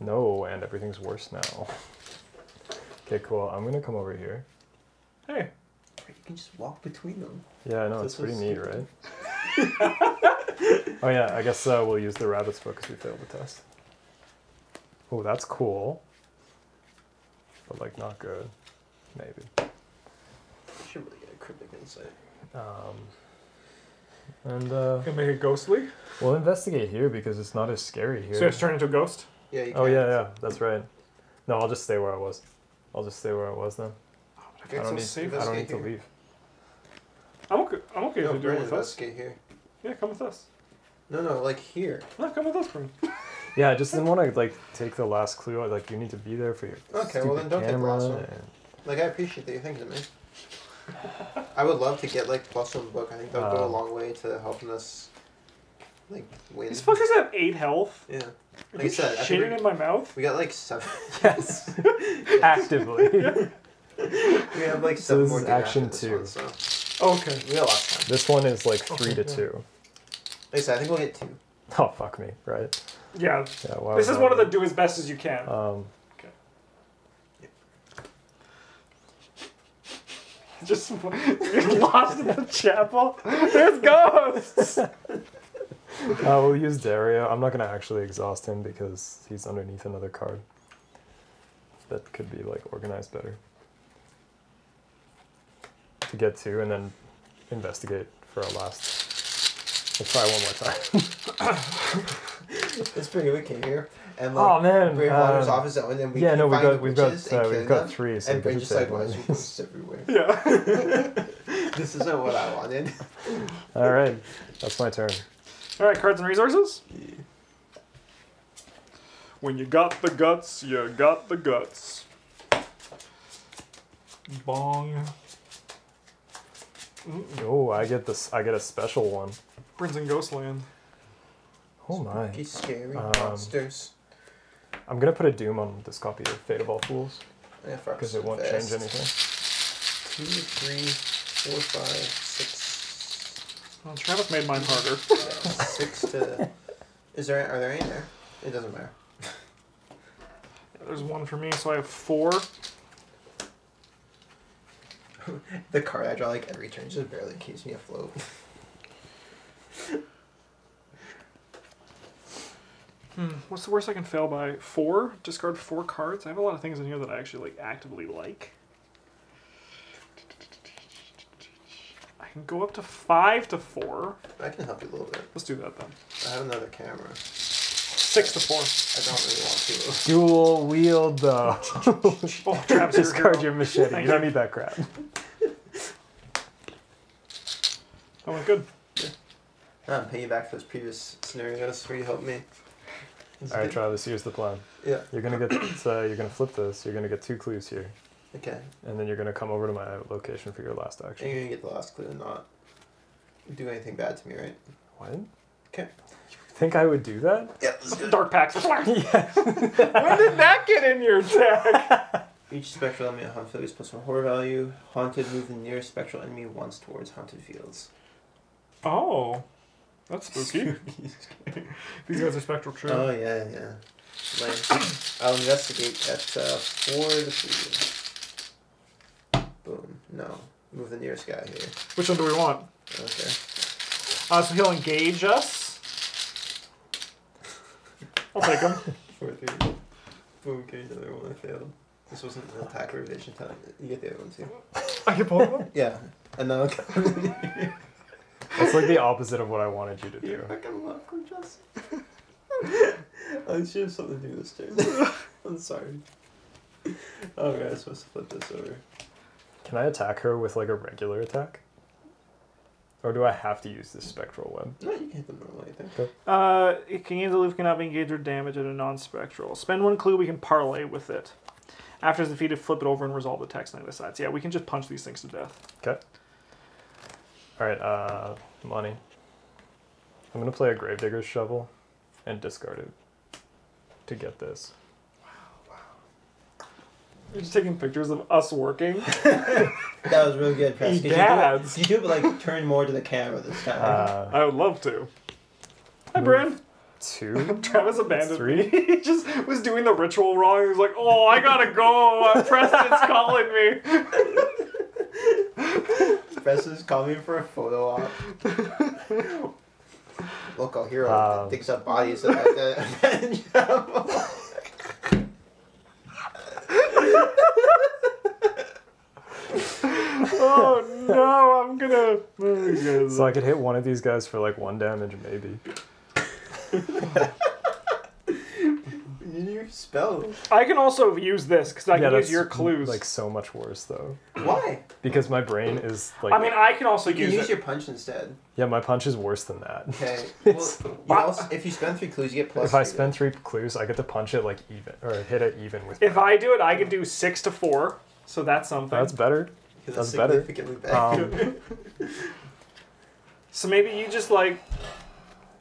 No, and everything's worse now. Okay, cool. I'm gonna come over here. Hey, You can just walk between them. Yeah, I know That's it's so pretty neat, right? oh yeah, I guess uh, we'll use the rabbit's foot because we failed the test. Oh, that's cool, but like not good. Maybe. Should really get a cryptic insight. Um, and uh, can make it ghostly. we'll investigate here because it's not as scary here. So you have to turn into a ghost. Yeah. You oh yeah, yeah, that's right. No, I'll just stay where I was. I'll just stay where I was then. I Okay, feel I don't so need. safe. I don't need Investigate to here. leave. I'm okay. I'm okay No, if you do it Brent, with us. investigate here. Yeah, come with us. No, no, like here. No, come with us, Brent. Yeah, I just didn't want to like take the last clue. Like you need to be there for your Okay, well then don't take the camera last one. and- Like I appreciate that you're thinking of me. I would love to get like plus one book. I think that would go a Um, long way to helping us like win. These fuckers have eight health. Yeah. Are Like I you said, I think shitting we- in my mouth? We got like seven. Yes. Actively. we have like So seven this more is days after action this two. One, so Okay. we got lots of time. This one is like three to yeah. two. Like I said, I think we'll get two. Oh fuck me, right? Yeah. Yeah. This is one of the do as best as you can. Um, Just lost in the chapel. There's ghosts. uh, we'll use Dario. I'm not gonna actually exhaust him because he's underneath another card. That could be like organized better. To get two and then investigate for our last. Let's try one more time. It's pretty good. We came here and like oh man. Brave Waters um, off his own, and we yeah, keep no, we finding got we've got uh, we've got three. So and we just like, one why of is these. ghosts everywhere? Yeah. this isn't what I wanted. All right, that's my turn. All right, cards and resources. When you got the guts, you got the guts. Bong. Oh, I get this. I get a special one. Prince and Ghostland. Oh my. Spooky, scary Um, monsters. I'm gonna put a doom on this copy of Fate of All Fools Yeah, because it won't change anything. Two, three, four, five, six. Well, Travis made mine harder. Yeah, six to. Is there? Are there any there? It doesn't matter. There's one for me, so I have four. The card I draw like every turn just barely keeps me afloat. Hmm, what's the worst I can fail by? Four? Discard four cards? I have a lot of things in here that I actually like actively like. I can go up to five to four. I can help you a little bit. Let's do that then. I have another camera. Six to four. I don't really want to. Dual wield though. Oh, Travis, Discard hero. your machete. Thank you don't you. need that crap. That went good. Yeah. I'm paying you back for those previous scenarios where you helped me. It's All right, good. Travis. Here's the plan. Yeah. You're gonna get. Uh, you're gonna flip this. You're gonna get two clues here, Okay. and then you're gonna come over to my location for your last action. And you're gonna get the last clue and not do anything bad to me, right? What? Okay. You think I would do that? Yeah, let's go. Dark Pact. when did that get in your deck? Each spectral enemy on haunted field is plus one horror value. Haunted move the nearest spectral enemy once towards haunted fields. Oh, that's spooky. These guys are spectral true. Oh yeah, yeah. Lame. I'll investigate at uh, four to three. Boom. No. Move the nearest guy here. Which one do we want? Okay. Uh, so he'll engage us. I'll take him. Four three. Boom. Okay, another one I failed. This wasn't an attack revision time. You get the other one too. I can pull him. Yeah. Another. It's like the opposite of what I wanted you to do. You do. fucking love Cortez. I should have something to do this turn. I'm sorry. Okay, I'm supposed to flip this over. Can I attack her with like a regular attack? Or do I have to use this spectral web? No, you can hit them normally, I think. Uh, it can gain aloof cannot be engaged or damaged at a non-spectral. Spend one clue. We can parlay with it. After it's defeated, flip it over and resolve the text on the sides. Yeah, we can just punch these things to death. Okay. Alright, uh, money. I'm gonna play a Gravedigger's Shovel and discard it to get this. Wow, wow. You're just taking pictures of us working. That was really good, Press. He Could you, do dads. it, you do it, but like turn more to the camera this time? Uh, I would love to. Hi, Move. Bryn. two? Travis abandoned Three? me. He just was doing the ritual wrong. He was like, "Oh, I gotta go. Uh, Preston's calling me." Press is coming for a photo op. Local hero Um, digs up bodies at the Oh no, I'm gonna. Oh, God. So I could hit one of these guys for like one damage, maybe. Your spell. I can also use this because I can use your clues. Like so much worse though, Why? because my brain is like. I mean, I can also You can use, use it. your punch instead. yeah, my punch is worse than that. Okay. Well, It's- you also, if you spend three clues, you get plus. if I three spend three clues, I get to punch it like even or hit it even with. If I do it, I can do six to four. So that's something. That's better. Because That's it's better. significantly better. Um, So maybe you just like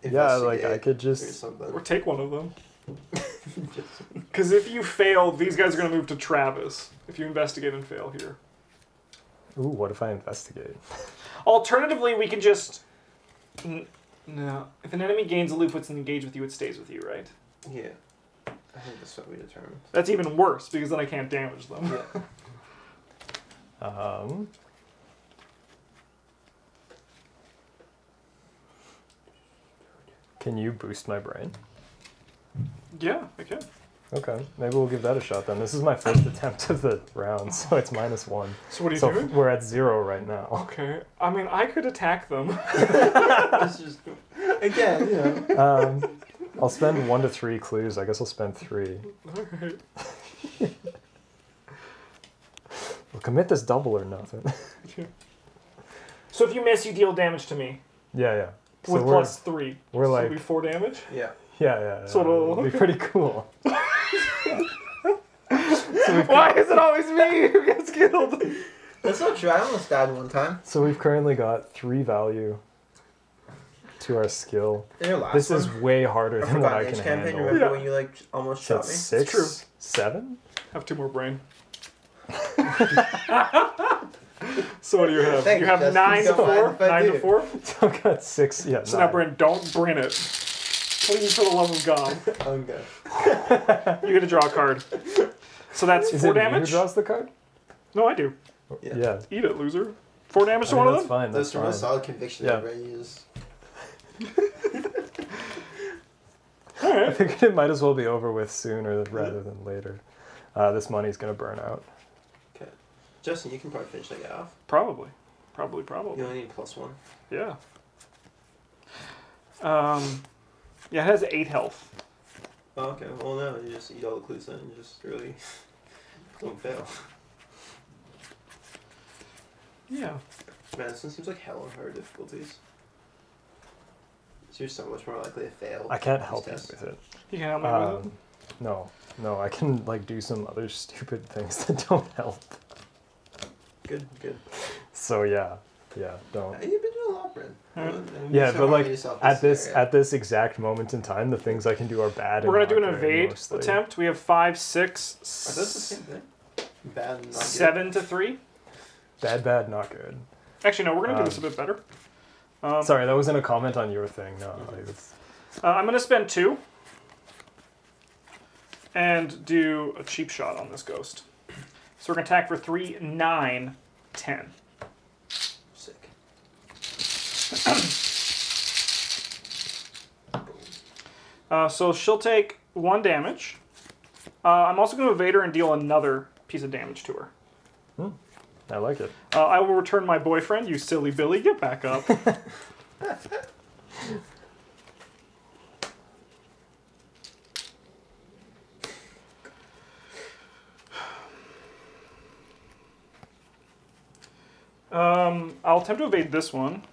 yeah, like I could or just. something. or take one of them. Because if you fail, these guys are gonna move to Travis. If you investigate and fail here. Ooh, what if I investigate? Alternatively, we can just. No. If an enemy gains aloof what's engaged with you, it stays with you, right? Yeah. I think that's what we determined. That's even worse because then I can't damage them. Yeah. Um. Can you boost my brain? Yeah, I can. Okay, maybe we'll give that a shot then. This is my first attempt of the round, so it's minus one. So what are you So doing? we're at zero right now. Okay. I mean, I could attack them. It's just again, you know. Um, I'll spend one to three clues. I guess I'll spend three. Alright. We'll commit this double or nothing. So if you miss, you deal damage to me yeah, yeah. So with we're, plus three. we're so like- be four damage. Yeah. Yeah, yeah. yeah. So it'll- It'll be pretty cool. Why is it always me who gets killed? That's not true. I almost died one time. So we've currently got three value to our skill. In your last This one, is way harder I than what forgot I Age can campaign. handle. Remember Yeah. when you like almost So shot me? six, true. seven. Have two more brain. so what do you have? Thanks, you have Justin. nine to Don't mind four. if I Nine to do. four. So I've got six. Yeah. So now, nine. Bryn, don't brin it. Please, for the love of God, Okay. you get to draw a card. So that's Is four it me damage. who draws the card? No, I do. Yeah. Yeah. Eat it, loser. Four damage I to mean, one of them? that's them. fine. That's That's the most fine. solid conviction Yeah. ever used. All I right. figured it might as well be over with sooner rather than later. Uh, this money's gonna burn out. Okay. Justin, you can probably finish that guy off. Probably, probably, probably. You only need plus one. Yeah. Um, yeah, it has eight health. Oh, okay. Well, no, you just eat all the clues then. You just really don't fail. Yeah. Man, this one seems like hell on hard difficulties. So you're so much more likely to fail. I can't help you tests. with it. You can't help me with it. Um, no, no, I can like do some other stupid things that don't help. Good, good. So yeah, yeah, don't. You've been doing a lot, Bryn. Alright. And you Yeah, but like harming at this area. at this exact moment in time, the things I can do are bad. We're gonna do an evade mostly. attempt. We have five, six, Are those the same thing? Bad and not good? to three. Bad, bad, not good. Actually, no, we're gonna do Um, this a bit better. Um, Sorry, that wasn't a comment on your thing. No, like, Uh, I'm gonna spend two and do a cheap shot on this ghost. So we're gonna attack for three, nine, ten. Sick. Uh, so she'll take one damage. Uh, I'm also gonna evade her and deal another piece of damage to her. I like it. Uh, I will return my boyfriend. You silly Billy, get back up. um, I'll attempt to evade this one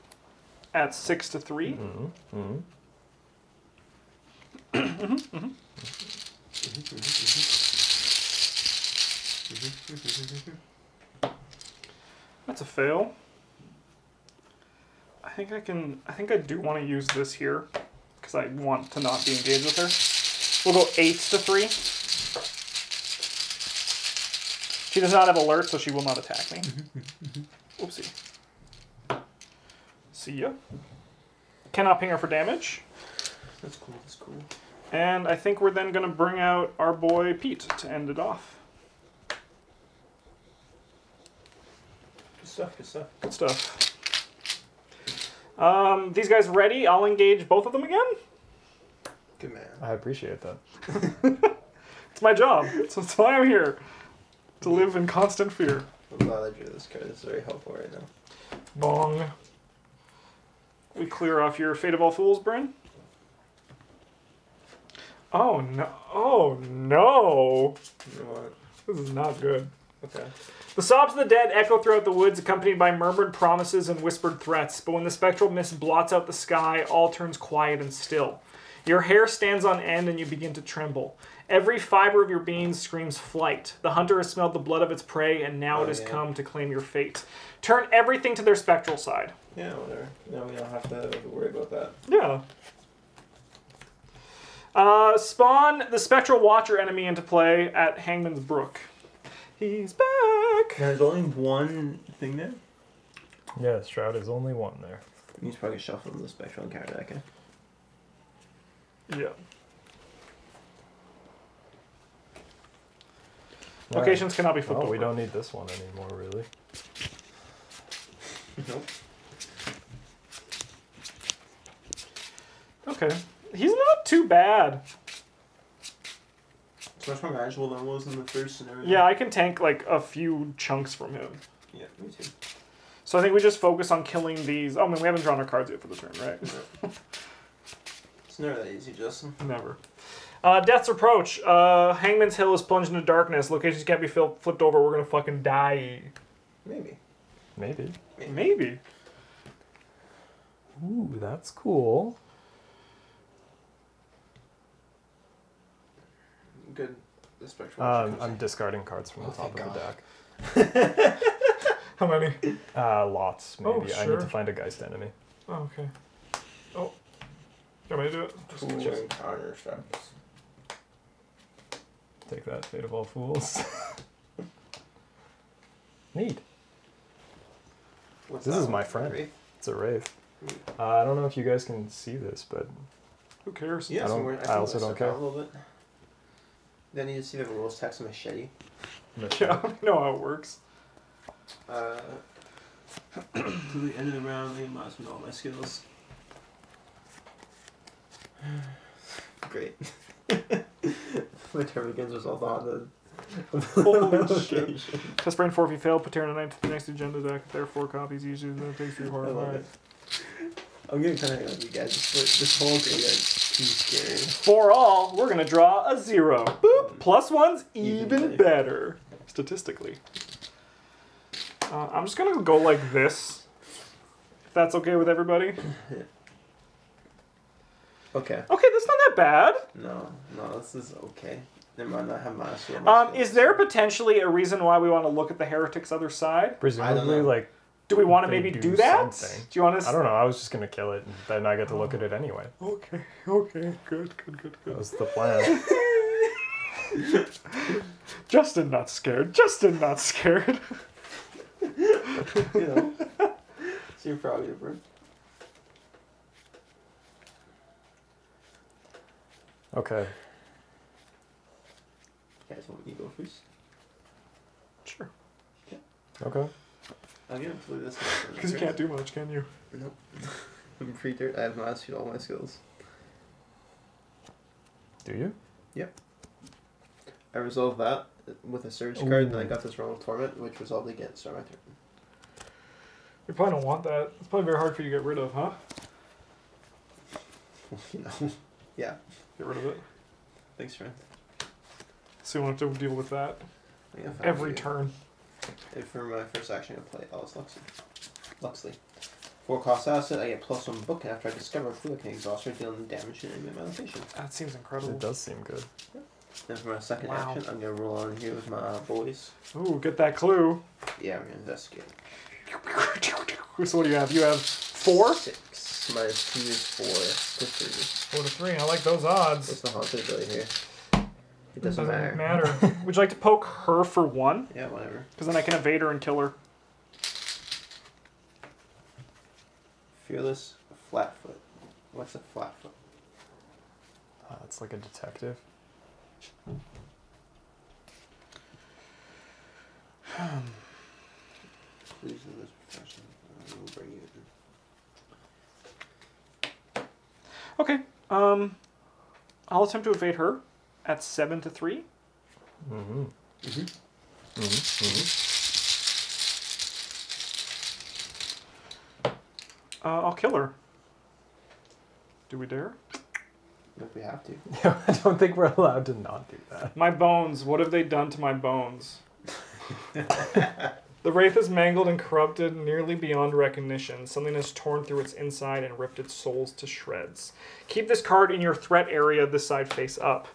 at six to 3 hmm Mm-hmm. Mm-hmm. Mm-hmm. That's a fail. I think I can. I think I do want to use this here because I want to not be engaged with her. We'll go eight to three. She does not have alert, so she will not attack me. Oopsie. See ya. Cannot ping her for damage. That's cool. That's cool. And I think we're then going to bring out our boy Pete to end it off. Good stuff. Good stuff. Good stuff. Um, these guys ready? I'll engage both of them again. Good man. I appreciate that. It's my job. So that's why I'm here. To live in constant fear. I'm glad I drew this card. It's very helpful right now. Bong. We clear off your Fate of All Fools, Bryn. Oh no! Oh no! What? This is not good. Okay. The sobs of the dead echo throughout the woods, accompanied by murmured promises and whispered threats. But when the spectral mist blots out the sky, all turns quiet and still. Your hair stands on end and you begin to tremble. Every fiber of your being screams flight. The hunter has smelled the blood of its prey, and now Oh, it has yeah. come to claim your fate. Turn everything to their spectral side. Yeah, whatever. Now we don't have to worry about that. Yeah. Uh, spawn the spectral watcher enemy into play at Hangman's Brook. He's back. There's only one thing there. Yeah, Shroud is only one there. You should probably shuffle the spectral and carry that. Yeah. Alright. Locations cannot be flipped Well, over. we don't need this one anymore, really. Nope. Okay. He's not too bad. It's much more manageable than it was in the first scenario. Yeah, I can tank like a few chunks from him. Yeah, me too. So I think we just focus on killing these. Oh, I mean, we haven't drawn our cards yet for the turn, right? It's never that easy, Justin. Never. Uh, Death's Approach. Uh, Hangman's Hill is plunged into darkness. Locations can't be fil- flipped over. We're gonna fucking die. Maybe. Maybe. Maybe. Ooh, that's cool. Good. The spectral. Um, I'm discarding cards from the Oh, top thank of the deck. How many? Uh, lots, maybe. Oh, I need to find a Geist enemy. Oh, okay. Oh. You want me to do it? Tool and counter straps. Take that, Fate of All Fools. Neat. What's This is my friend. Wraith? It's a Wraith. Uh, I don't know if you guys can see this, but Who cares? Yeah, I don't- I, I also don't care. A little bit. Then you just see the rules text a machete. Yeah, I don't know how it works. Uh, to the end of the round, I must with all my skills. Great. my turn begins with all the. Holy shit. Test brain 4 if you fail, put turn a 9 to the next agenda deck. There are 4 copies, usually then it takes 3 I horror. love it. I'm getting kind of you guys. This, this whole thing is too scary. For all, we're gonna draw a 0. Boop! Plus 1's Even even better. better. Statistically. Uh, I'm just gonna go like this. If that's okay with everybody. Okay. Okay, that's not that bad. No, no, this is okay. Never mind, I have mastery. on Um, is there potentially a reason why we want to look at the heretic's other side? presumably, like, Do we want to maybe do do, that? something. Do you want to? I don't know, I was just gonna kill it, and then I get to look at it oh. anyway. Okay, okay, good, good, good, That good. was the plan. Justin not scared. Justin not scared. you know, it's your prerogative, bro. Okay. You guys want me to go first? Sure. Okay. I'll gonna to this. Because you can't do much, can you? Nope. I'm free dirt. I have mastered all my skills. Do you? Yep. I resolved that with a surge card, and I got this wrong with Torment, which resolved again. Start my turn. You probably don't want that. It's probably very hard for you to get rid of, huh? you know. Yeah. Get rid of it. Thanks, friend. So you won't have to deal with that I think I every you. turn. And for my first action, I play Alice Luxley. Luxley. For cost asset, I get plus one book after I discover a clue I can exhaust or dealing damage to any of my location. That seems incredible. It does seem good. And for my second Wow. action, I'm gonna roll on here with my uh, boys. Ooh, get that clue. Yeah, we're gonna investigate. So what do you have? You have four? Six minus two is four to three. Four to three. I like those odds. What's the haunted ability here? It doesn't, Doesn't matter. matter. Would you like to poke her for one? Yeah, whatever. Because then I can evade her and kill her. Fearless Flatfoot. What's a Flatfoot? Uh, it's like a detective. Please in this profession. I will bring you in. Okay. Um, I'll attempt to evade her at seven to three. Mm-hmm. Mm-hmm. Mm-hmm. Uh, I'll kill her. Do we dare? If we have to. Yeah, I don't think we're allowed to not do that. My bones. What have they done to my bones? The wraith is mangled and corrupted nearly beyond recognition. Something has torn through its inside and ripped its souls to shreds. Keep this card in your threat area, this side face up.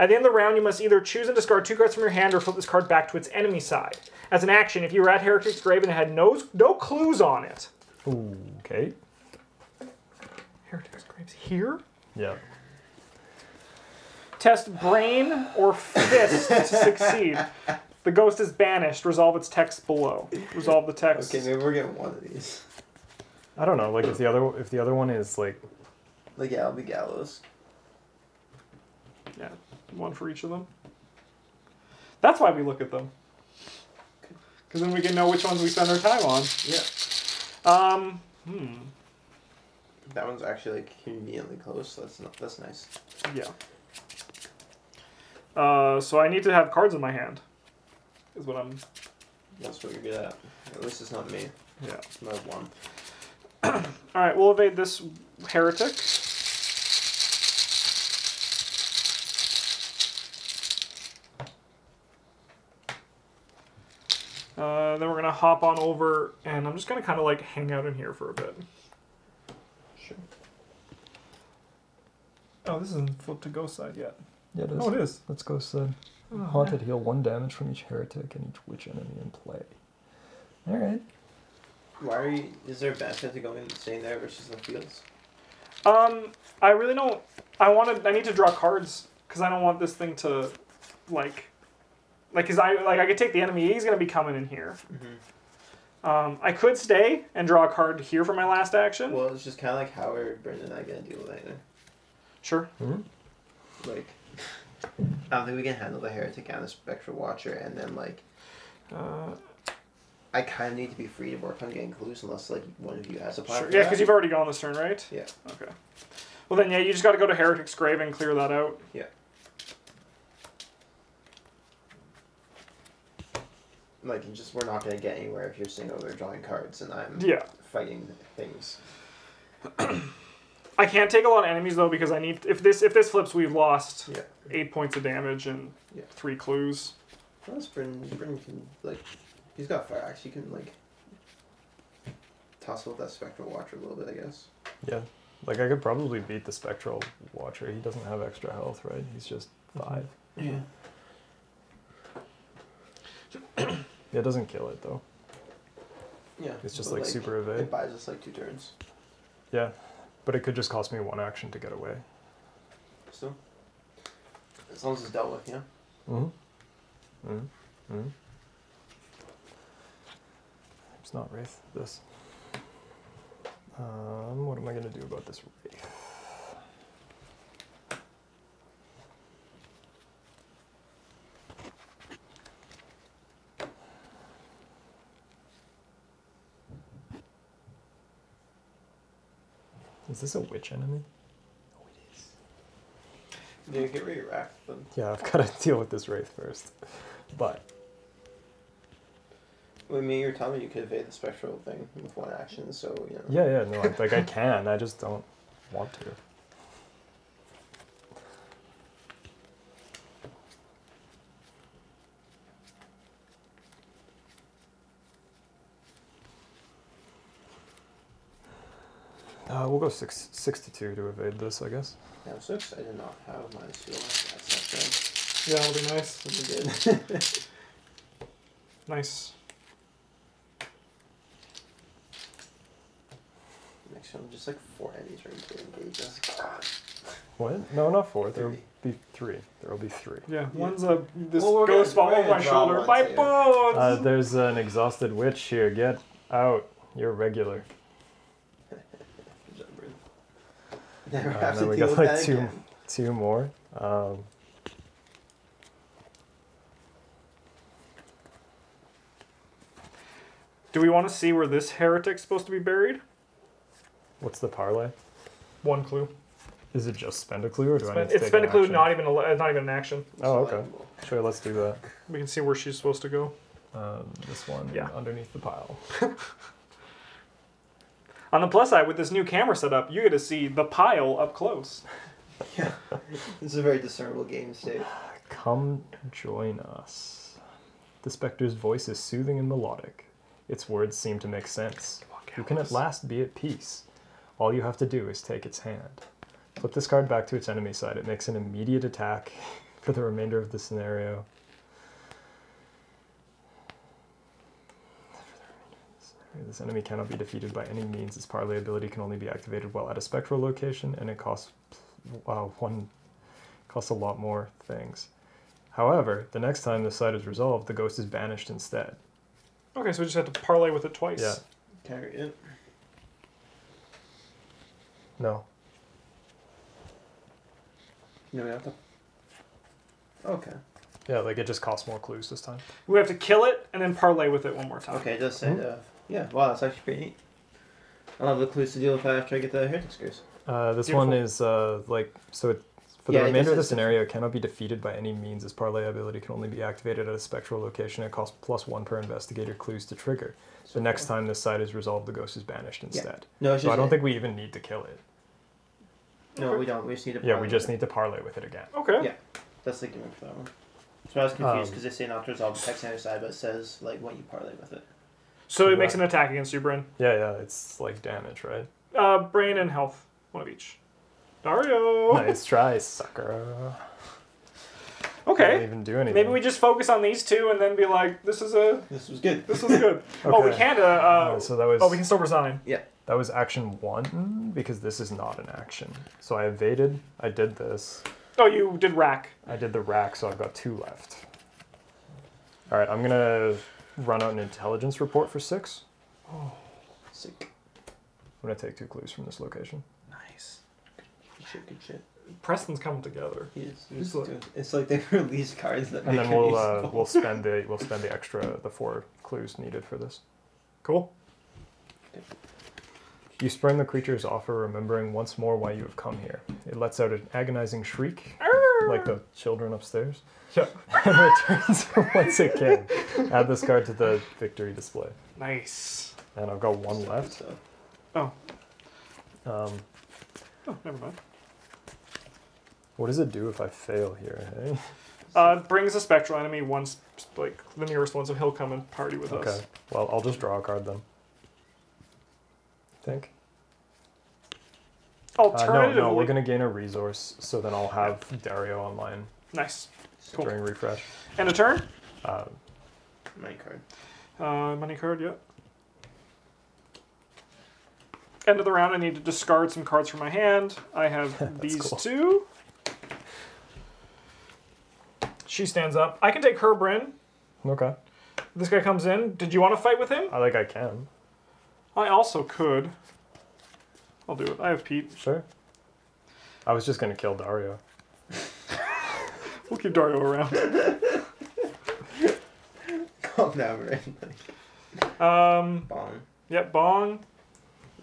At the end of the round, you must either choose and discard two cards from your hand or flip this card back to its enemy side. As an action, if you were at Heretic's Grave and it had no, no clues on it. Ooh, okay. Heretic's Grave's here? Yeah. Test brain or fist to succeed. The ghost is banished. Resolve its text below. Resolve the text. Okay, maybe we're getting one of these. I don't know. Like if the other if the other one is like Like, yeah, I'll be gallows. Yeah, one for each of them. That's why we look at them. Because then we can know which ones we spend our time on. Yeah. Um, hmm, That one's actually like conveniently close. That's not. That's nice. yeah. Uh, so I need to have cards in my hand. Is what I'm. That's what you're good at. At least it's not me. Yeah. It's my one. All right, we'll evade this heretic. Uh, then we're gonna hop on over, and I'm just gonna kind of like hang out in here for a bit. Sure. Oh, this isn't flipped to ghost side yet. yeah, it is. Oh, it is. Let's go side. Oh, Haunted heal one damage from each heretic and each witch enemy in play. All right. Why are you? Is there a benefit to going staying there versus the fields? Um, I really don't. I want to. I need to draw cards because I don't want this thing to, like, like, cause I like I could take the enemy. He's gonna be coming in here. Mm-hmm. Um, I could stay and draw a card here for my last action. Well, it's just kind of like how are Brendan and I gonna deal with anything? Sure. Hmm? Like, I don't think we can handle the heretic and the spectral watcher, and then like, Uh, I kind of need to be free to work on getting clues unless like one of you has a plan. sure. Yeah, because you've already gone this turn, right? Yeah. Okay. Well then, yeah, you just got to go to Heretic's Grave and clear that out. Like, you just we're not gonna get anywhere if you're sitting over there drawing cards and I'm Yeah. fighting things. I can't take a lot of enemies though because I need if this if this flips, we've lost Yeah. eight points of damage and Yeah. three clues. Plus, Brendan, Brendan can like, he's got fire axe. He can like tussle with that spectral watcher a little bit, I guess. Yeah. Like I could probably beat the spectral watcher. He doesn't have extra health, right? He's just five. Yeah. Yeah, it doesn't kill it though. Yeah. It's just but, like, super evade. It buys us like two turns. Yeah, but it could just cost me one action to get away. So, as long as it's dealt with, yeah. Mm-hmm. Mm-hmm. Mm-hmm. It's not Wraith, this. Um, what am I gonna do about this Wraith? Is this a witch enemy? Oh, it is. Yeah, get rid of your rack. Then. Yeah, I've got to deal with this Wraith first. But Well, me mean, you're telling me you could evade the spectral thing with one action, so you know. Yeah, yeah, no, I- like I can, I just don't want to. Six, six to two to evade this, I guess. Now six, I did not have minus two. That's Yeah, that'll be nice. not bad. Pretty good. Nice. Next one, just like four enemies ready to engage us. What? No, not four. There'll be three. There'll be three. Yeah, one's a this Well, we're ghost gonna- fall on my shoulder. My bones. Uh, there's an exhausted witch here. Get out. You're regular. Good job, Bryn. Never Uh, have and to then we deal got with like that two, again. two more. Um, Do we want to see where this heretic's supposed to be buried? what's the parlay? One clue. Is it just spend a clue, or do I need Spend, to it's take spend a clue, action? not even a, uh, not even an action. Oh, okay. like, Sure, let's do that. We can see where she's supposed to go. Um, this one Yeah. underneath the pile. On the plus side, with this new camera setup, you get to see the pile up close. Yeah. This is a very discernible game state. Come join us. The specter's voice is soothing and melodic. Its words seem to make sense. You can at last be at peace. All you have to do is take its hand. Flip this card back to its enemy side. It makes an immediate attack for the remainder of the scenario. This enemy cannot be defeated by any means. Its parlay ability can only be activated while at a spectral location, and it costs uh, one costs a lot more things. However, the next time the site is resolved, the ghost is banished instead. Okay, so we just have to parlay with it twice. Yeah. Carry it. No. No, we have to. Okay. Yeah, like it just costs more clues this time. We have to kill it and then parlay with it one more time. Okay, it does say Hmm? Yeah, wow, that's actually pretty neat. I'll have the clues to deal with after I get the heretic screws. Uh, this Beautiful. one is uh, like so. It, for the Yeah, remainder of the scenario, it cannot be defeated by any means. Its parlay ability can only be activated at a spectral location. It costs plus one per investigator clues to trigger. The next time this site is resolved, the ghost is banished instead. No, it's So. I don't think we even need to kill it. No, we don't. We just need to. Yeah, parlay we just with it. need to parlay with it again. Okay. Yeah. That's the gimmick for that one. So I was confused Um, because they say not to resolve the text on the other side, but it says like what you parlay with it. So it makes an attack against you, Bryn. Yeah, yeah, it's like damage, right? Uh, brain and health, one of each. Dario. nice try, sucker. Didn't Okay. even do anything. Maybe we just focus on these two and then be like, this is a This was good. this was good. Oh, we Okay. can't. Uh, uh, Uh, so that was oh, we can still resign. Yeah. that was action one because this is not an action. So I evaded. I did this. Oh, you did rack. I did the rack, so I've got two left. All right, I'm gonna run out an intelligence report for six. Sick. I'm gonna take two clues from this location. Nice. Good shit. Good shit. Preston's coming together. He is. He's He's like- It's like they release cards that And then we'll uh, we'll spend the we'll spend the extra the four clues needed for this. Cool. You spurn the creature's offer, remembering once more why you have come here. It lets out an agonizing shriek, like the children upstairs, Yeah. and returns once again. Add this card to the victory display. Nice. And I've got one left. Oh. Um, Oh, never mind. what does it do if I fail here? Hey? Uh, brings a spectral enemy once, like the nearest one, so he'll come and party with Okay. us. Okay. Well, I'll just draw a card then. Think. Uh, no, no, we're gonna gain a resource, so then I'll have Dario online nice. Cool. during refresh. And a turn. Uh, my card. Uh, money card. Yep. End of the round. I need to discard some cards from my hand. I have these cool. two. She stands up. I can take her, Bryn. okay. This guy comes in. Did you want to fight with him? I think I can. I also could. I'll do it. I have Pete. Sure. I was just gonna kill Dario. We'll keep Dario around. Calm down, right? Um. Bong. Yep. Bong.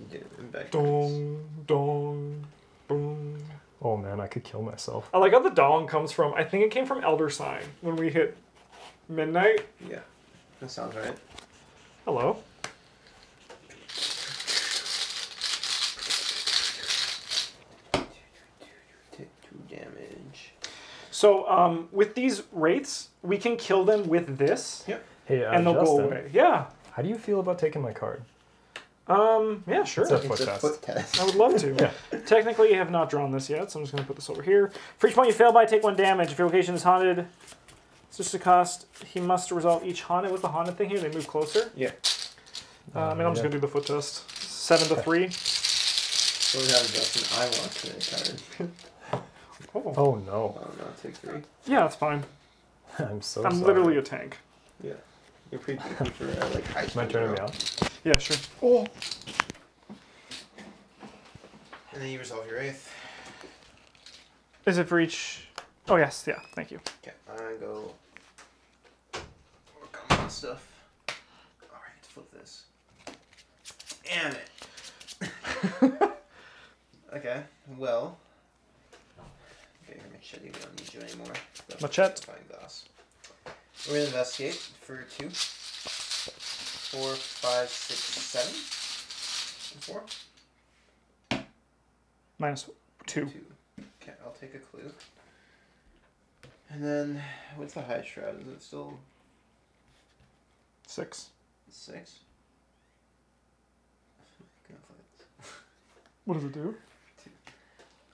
Get it back. Dong. Dong. Boom. Oh man, I could kill myself. I like how the dong comes from. I think it came from Elder Sign when we hit midnight. Yeah. That sounds right. Hello. So um, with these wraiths, we can kill them with this, Hey, uh, and they'll Justin, go away. Yeah. how do you feel about taking my card? Um. Yeah. Sure. It's a It's foot a test. foot test. I would love to. Yeah. Technically, I have not drawn this yet, so I'm just going to put this over here. For each point you fail by, take one damage. If your location is haunted, it's just a cost. He must resolve each haunted. with the haunted thing here? They move closer. Yeah. Uh, I mean, I'm just going to do the foot test. Seven to three. So we have Justin. I want to card. Oh. Oh no, Oh no, take three. Yeah, that's fine. I'm so I'm sorry. literally a tank. Yeah. You're pretty picky for uh, like high My speed turn to me out. Yeah, sure. Oh. And then you resolve your eighth. Is it for each? Oh yes, yeah. Thank you. Okay, I go work on my stuff. Alright, flip this. Damn it. okay, well. Machete, we don't need you anymore. That's Machete. Find glass. We're going to investigate for two, four, five, six, seven, four. Minus four. Minus two. two. Okay, I'll take a clue. And then, what's the high shroud? Is it still six? Six. what does it do?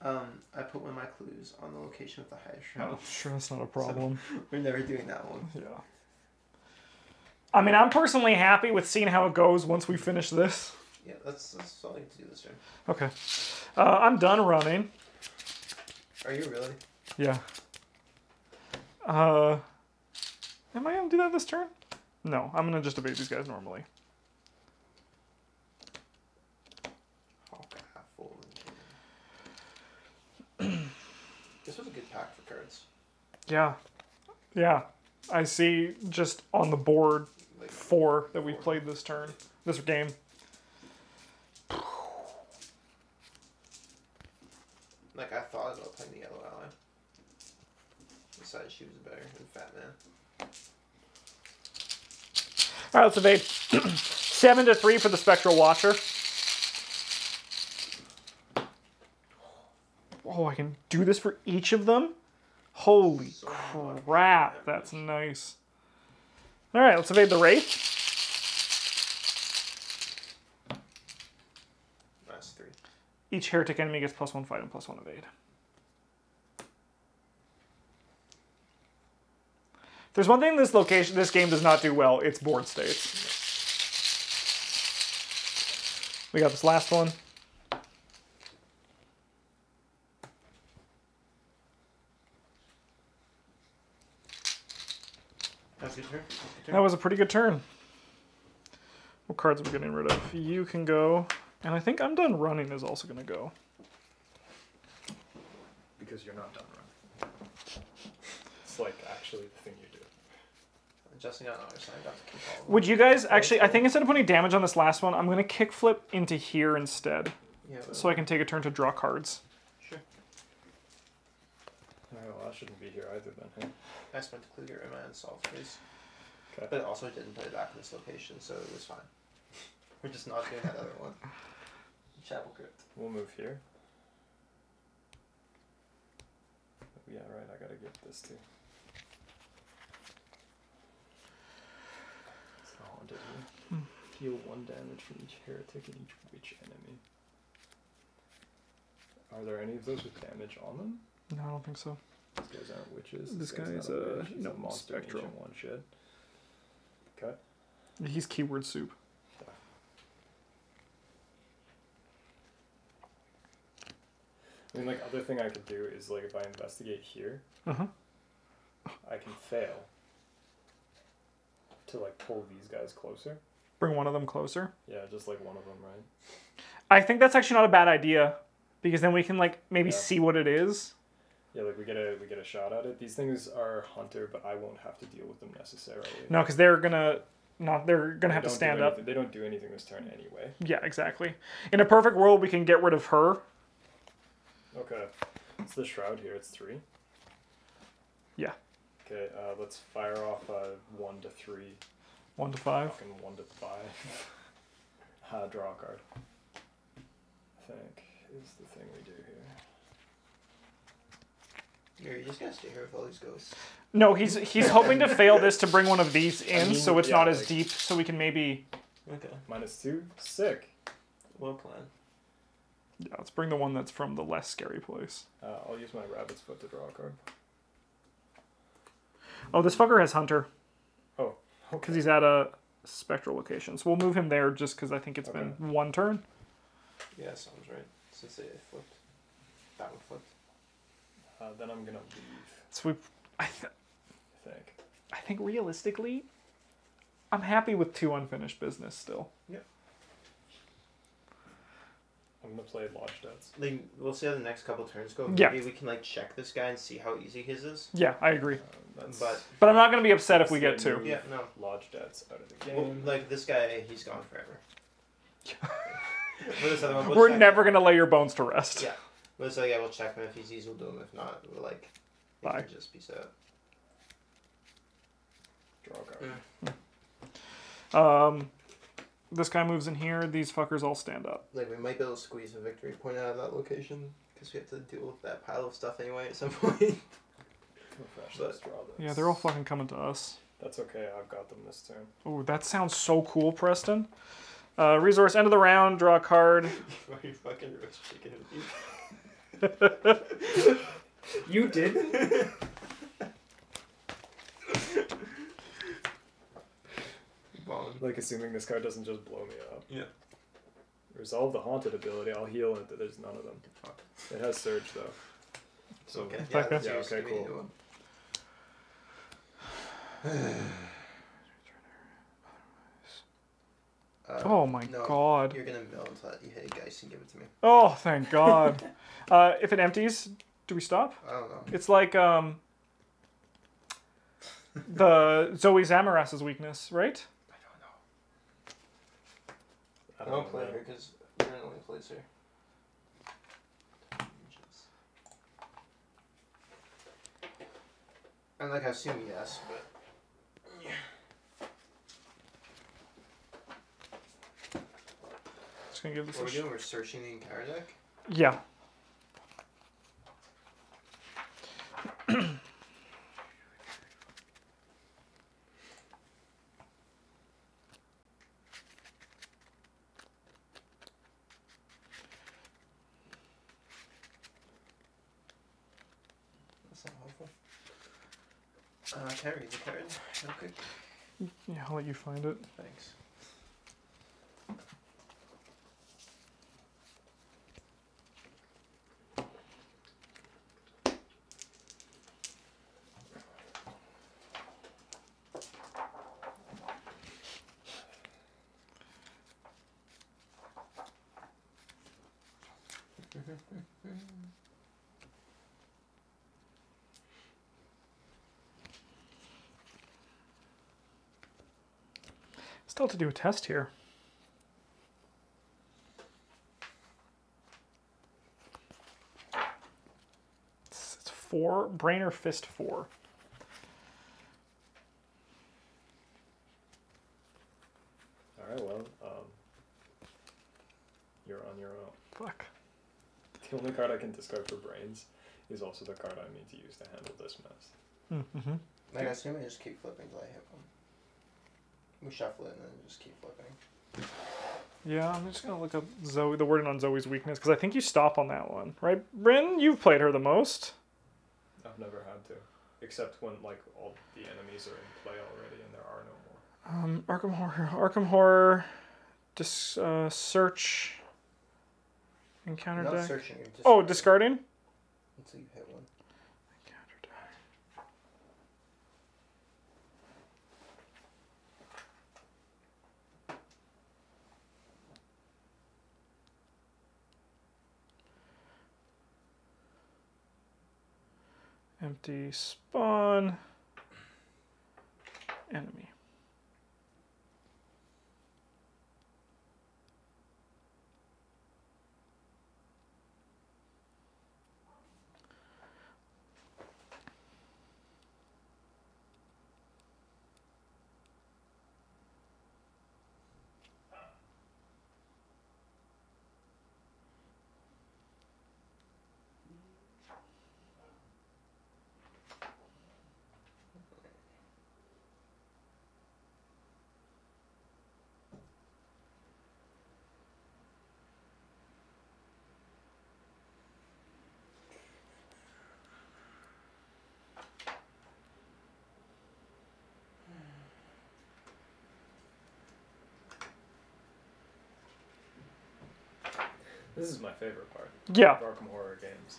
Um, I put one of my clues on the location of the highest shroud. Oh, sure, that's not a problem. We're never doing that one. Yeah. I mean, I'm personally happy with seeing how it goes once we finish this. Yeah, that's that's all I need to do this turn. Okay. Uh, I'm done running. Are you really? Yeah. Uh, am I gonna do that this turn? No, I'm gonna just debate these guys normally. Oh, half full. and- this was a good pack for cards. Yeah. Yeah. I see just on the board Like, four that we played this turn, this game. like I thought about playing the yellow ally. Decided she was better than Fat Man. All right, let's evade. Seven to three for the Spectral Watcher. Oh, I can do this for each of them? Holy So crap, that's nice. All right, let's evade the Wraith. Last three. Each heretic enemy gets plus one fight and plus one evade. If there's one thing this location, this game does not do well, it's board states. We got this last one. That's a good turn. Good turn. That was a pretty good turn. What cards are we getting rid of? You can go, and I think I'm done running is also going to go. Because you're not done running. It's like actually the thing you do. Adjusting on the other side. Got to keep all of them. Would you guys actually? I think instead of putting damage on this last one, I'm going to kickflip into here instead, Yeah. But so I can take a turn to draw cards. Sure. Alright, well, I shouldn't be here either then, hey? I spent to clear your mana and solve please. Okay. But it also didn't put it back in this location, so it was fine. We're just not doing that other one. Chapel Crypt. We'll move here. Yeah, right, I gotta get this too. It's the haunted here. Deal one damage from each heretic and each witch enemy. Are there any of those with damage on them? No, I don't think so. These guys aren't witches. This guy's guy's, not a uh, witch, he's no, a monster spectral. ancient one shit. Okay. He's keyword soup. I mean, like, other thing I could do is, like, if I investigate here, Uh huh. I can fail to, like, pull these guys closer. Bring one of them closer. Yeah, just like one of them, right? I think that's actually not a bad idea, because then we can like maybe Yeah. see what it is. Yeah, like we get a we get a shot at it. These things are hunter, but I won't have to deal with them necessarily. No, because they're gonna not. They're gonna They have to stand up. They don't do anything this turn anyway. Yeah, exactly. In a perfect world, we can get rid of her. Okay, it's the shroud here. It's three. Yeah. Okay, uh, let's fire off uh, one to three, One to five. fucking one to five. uh, draw a card. I think is the thing we do here. Here, you just gotta stay here with all these ghosts. No, he's he's hoping to fail this to bring one of these in, mean, so it's yeah, not as like- deep, so we can maybe. Okay. Minus two, sick. Well plan. Yeah, let's bring the one that's from the less scary place. Uh, I'll use my rabbit's foot to draw a card. Oh, this fucker has hunter Oh, because he's at a spectral location. So we'll move him there just because I think it's been one turn. Yeah, sounds right. Since they flipped. That one flipped. Uh, then I'm gonna leave. So we, I, th- I think. I think realistically, I'm happy with two unfinished business still. Yeah. I'm gonna play Lodge Debts. Like, we'll see how the next couple turns go. Yeah. Maybe we can, like, check this guy and see how easy his is. Yeah, I agree. Um, that's But, But I'm not gonna be upset if we get That's two. yeah, no. Lodge Debts out of the Well, game. like, this guy, he's gone forever. This other one, we'll We're never gonna lay your bones to rest. Yeah. But so, yeah, we'll check him. If he's easy, we'll do him. If not, we'll, like, it Bye. can just be set. Draw a card. Mm. Um, this guy moves in here. These fuckers all stand up. Like, we might be able to squeeze a victory point out of that location. Because we have to deal with that pile of stuff anyway at some point. Refresh But- draw this. Yeah, they're all fucking coming to us. That's okay. I've got them this turn. Oh, that sounds so cool, Preston. Uh, resource end of the round. Draw a card. Why you fucking roast chicken? You didn't? Bomb. like, assuming this card doesn't just blow me up. Yeah. Resolve the haunted ability. I'll heal it. There's none of them. Fuck. It has surge though. So Okay. Okay. Yeah, that's Yeah, okay, Give me a cool. new one. Uh, Oh my no, god. You're gonna mill until you hit a Geist and give it to me. Oh, thank God. uh, if it empties, do we stop? I don't know. It's like um, the Zoey Samaras's weakness, right? I don't know. I I don't don't know. play man. her because Aaron only plays her. And like I assume yes, but Just gonna give this what a we're doing, we're searching the entire deck. Yeah. That's not helpful. Uh, can I read the card real quick? Yeah, I'll let you find it. Thanks. Still to do a test here. It's, it's four brainer fist four. All right. Well, um, you're on your own. Fuck. The only card I can discard for brains is also the card I need to use to handle this mess. Mm-hmm. Like I assume I just keep flipping till I hit one. We shuffle it and then just keep flipping. Yeah, I'm just gonna look up Zoey, the wording on Zoey's weakness, because I think you stop on that one, right? Bryn, you've played her the most. I've never had to, except when like all the enemies are in play already and there are no more. Um, Arkham Horror, Arkham Horror, dis, uh, search, encounter Not deck. searching. You're just Oh, discarding. until you hit Empty spawn. Enemy. This is my favorite part. Yeah. of Arkham Horror games.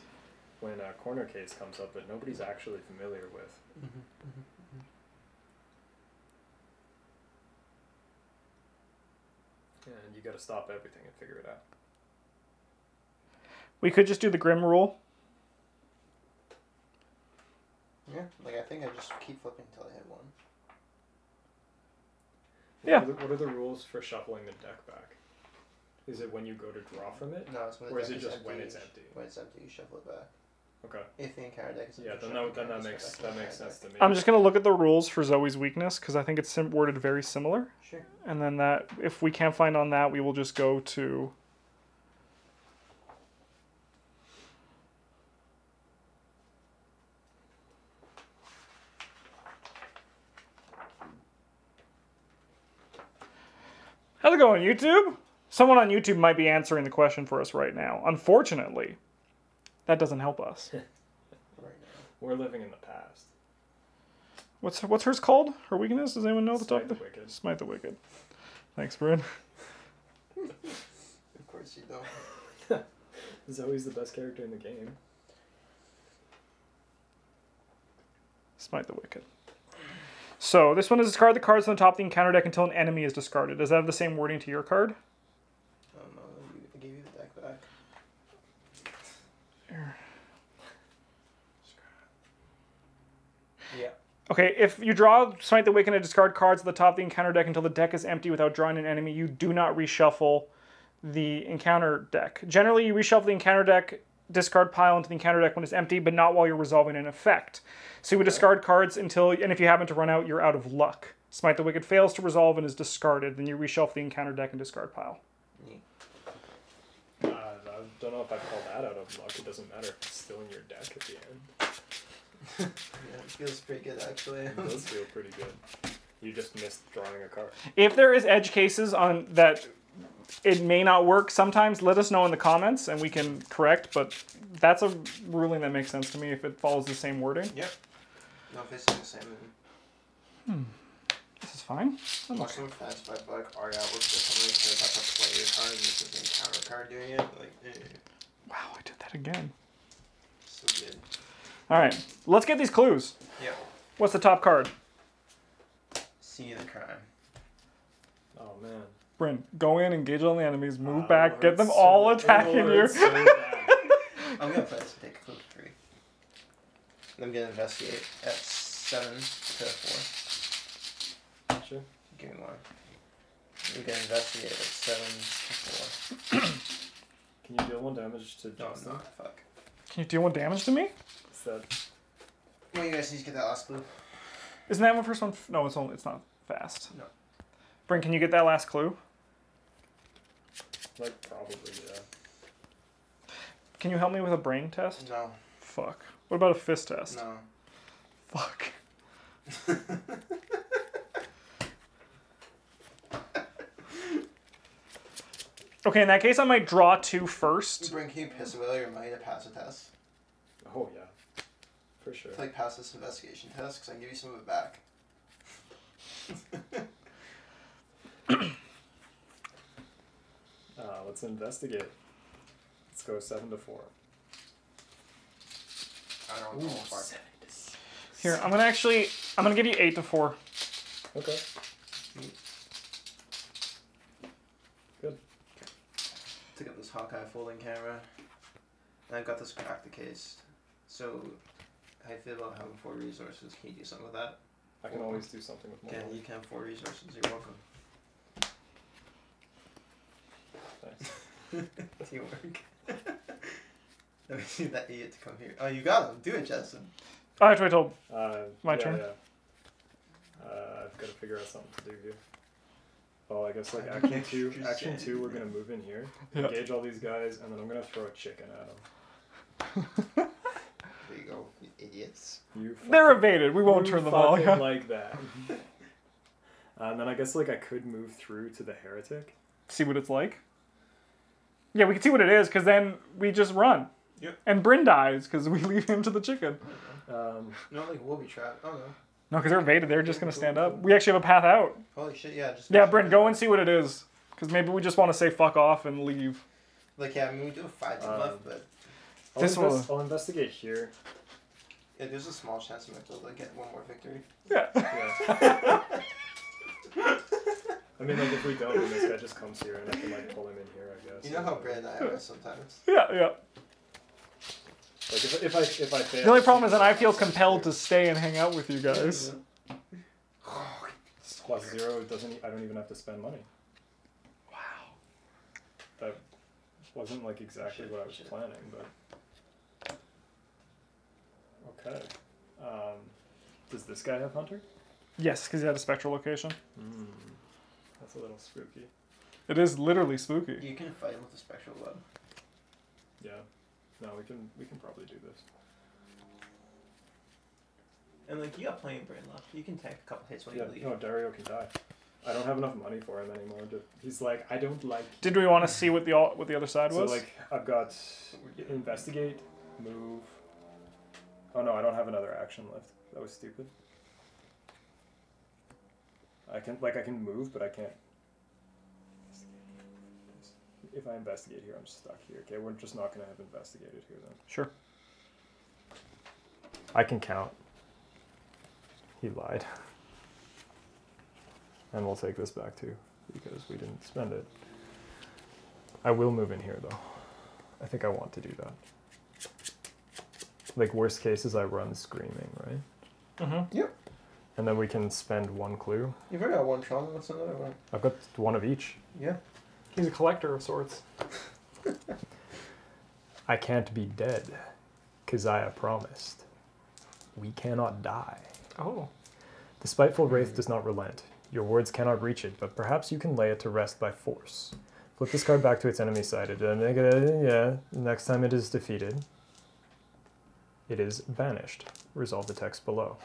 When a corner case comes up that nobody's actually familiar with. Mm-hmm, mm-hmm, mm-hmm. And you gotta stop everything and figure it out. We could just do the Grim rule. Yeah, like I think I just keep flipping until I hit one. What Yeah. Are the, what are the rules for shuffling the deck back? Is it when you go to draw from it? No, it's when the Or is it just empty, when it's empty? When it's empty, you shuffle it back. Okay. If the entire deck is empty, Yeah, then that, then that makes that makes sense to me. I'm just gonna look at the rules for Zoey's weakness because I think it's sim- worded very similar. Sure. And then that, if we can't find on that, we will just go to. How's it going, YouTube? Someone on YouTube might be answering the question for us right now. Unfortunately, that doesn't help us. Right now. We're living in the past. What's what's hers called? Her weakness? Does anyone know the Smite top? the Wicked. Smite the Wicked. Thanks, Bryn. Of course you don't. Zoey's the best character in the game. Smite the Wicked. So this one is discard the cards on the top of the encounter deck until an enemy is discarded. Does that have the same wording to your card? Oh no, you- I gave you the deck back. Yeah. Okay, if you draw Smite the Wicked and discard cards at the top of the encounter deck until the deck is empty without drawing an enemy, you do not reshuffle the encounter deck. Generally, you reshuffle the encounter deck discard pile into the encounter deck when it's empty, but not while you're resolving an effect. So you would discard cards until, and if you happen to run out, you're out of luck. Smite the Wicked fails to resolve and is discarded, then you reshuffle the encounter deck and discard pile. Uh, I don't know if I'd call that out of luck. It doesn't matter it's still in your deck at the end. Yeah, it feels pretty good actually. It does feel pretty good. You just missed drawing a card. If there is edge cases on that it may not work sometimes, let us know in the comments and we can correct, but that's a ruling that makes sense to me if it follows the same wording. yep. No, if it's the same. then This is fine. I'm Watch okay. them fast by like Arya works with something because have to play your card and this is an encounter card doing it. Like, eh, Wow, I did that again. so good. All right, let's get these clues. Yep. What's the top card? See the crime. Oh man. Bryn, go in, engage all the enemies, move Ah, back, it get them hurts all attacking it you. so. I'm gonna play this and take a clue for three. I'm gonna investigate at seven to four. Sure. Give me one. We're gonna investigate at seven to four. Can you deal one damage to No, not. Fuck. Can you deal one damage to me? Is Well, you guys need to get that last clue. Isn't that one first one? f- No, it's only it's not fast. No. Bryn, can you get that last clue? like probably yeah? Can you help me with a brain test? No. Fuck. What about a fist test? No. Fuck. Okay, in that case, I might draw two first. Bryn, can you piss away your money to pass a test? Oh yeah. For sure. To like pass this investigation test, because I can give you some of it back. Uh, let's investigate. Let's go seven to four. I don't know. Fuck. Here, I'm gonna actually, I'm gonna give you eight to four. Okay. Good. Took up this Hawkeye folding camera. And I've got this crack the case. So, how you feel about having four resources? Can you do something with that? I can always do something with more. Can you can have four resources? You're welcome. Thanks. Teamwork. Let me see that idiot to come here. Oh, you got him. Do it, Justin. Oh, I have to wait till. Uh, My yeah, turn. Yeah. Uh, I've got to figure out something to do here. Oh, I guess like action two. Action two, we're gonna move in here, Yeah. engage all these guys, and then I'm gonna throw a chicken at them. There you go, you idiots. You. They're fucking- evaded. We won't turn them all. Yeah. like that. Uh, and then I guess like I could move through to the heretic. See what it's like. Yeah, we can see what it is, because then we just run. Yep. And Bryn dies because we leave him to the chicken. Um, No, like we'll be trapped. Oh no. No, because they're evaded. They're just gonna stand up. We actually have a path out. Holy shit! Yeah, just. Yeah, Bryn, go and see what it is. Because maybe we just want to say fuck off and leave. Like yeah, I mean we do have five team Um, left, but I'll, This invest- will- I'll investigate here. Yeah, there's a small chance we might be able to get one more victory. Yeah. Yeah. I mean, like if we don't, then this guy just comes here, and I can like pull him in here. I guess. You know how Bryn and I are sometimes. yeah, yeah. Like if, if I if I fail. The only problem is that I feel compelled to stay and hang out with you guys. plus zero it doesn't. I don't even have to spend money. Wow. That wasn't like exactly Shit, what I was shit. planning, but. Okay. Um, does this guy have hunter? Yes, because he had a spectral location. Hmm. That's a little spooky. It is literally spooky. You can fight him with a spectral web. Yeah. No, we can we can probably do this. And like you got plenty of brain left. You can take a couple hits when Yeah. you leave. No, Dario can die. I don't have enough money for him anymore. To, he's like, I don't like. Did we want to see what the all, what the other side So was? like, I've got investigate, move. Oh no, I don't have another action left. That was stupid. I can like I can move, but I can't. If I investigate here, I'm stuck here. Okay, we're just not gonna have investigated here then. sure. I can count. He lied. And we'll take this back too, because we didn't spend it. I will move in here though. I think I want to do that. Like worst case is I run screaming, right? Mm-hmm. Yep. And then we can spend one clue. You've already got one trauma. What's another one? I've got one of each. Yeah. He's a collector of sorts. I can't be dead, Keziah promised. We cannot die. Oh. The spiteful wraith does not relent. Your words cannot reach it, but perhaps you can lay it to rest by force. Flip this card back to its enemy side. It, make it, yeah, next time it is defeated, it is banished. Resolve the text below.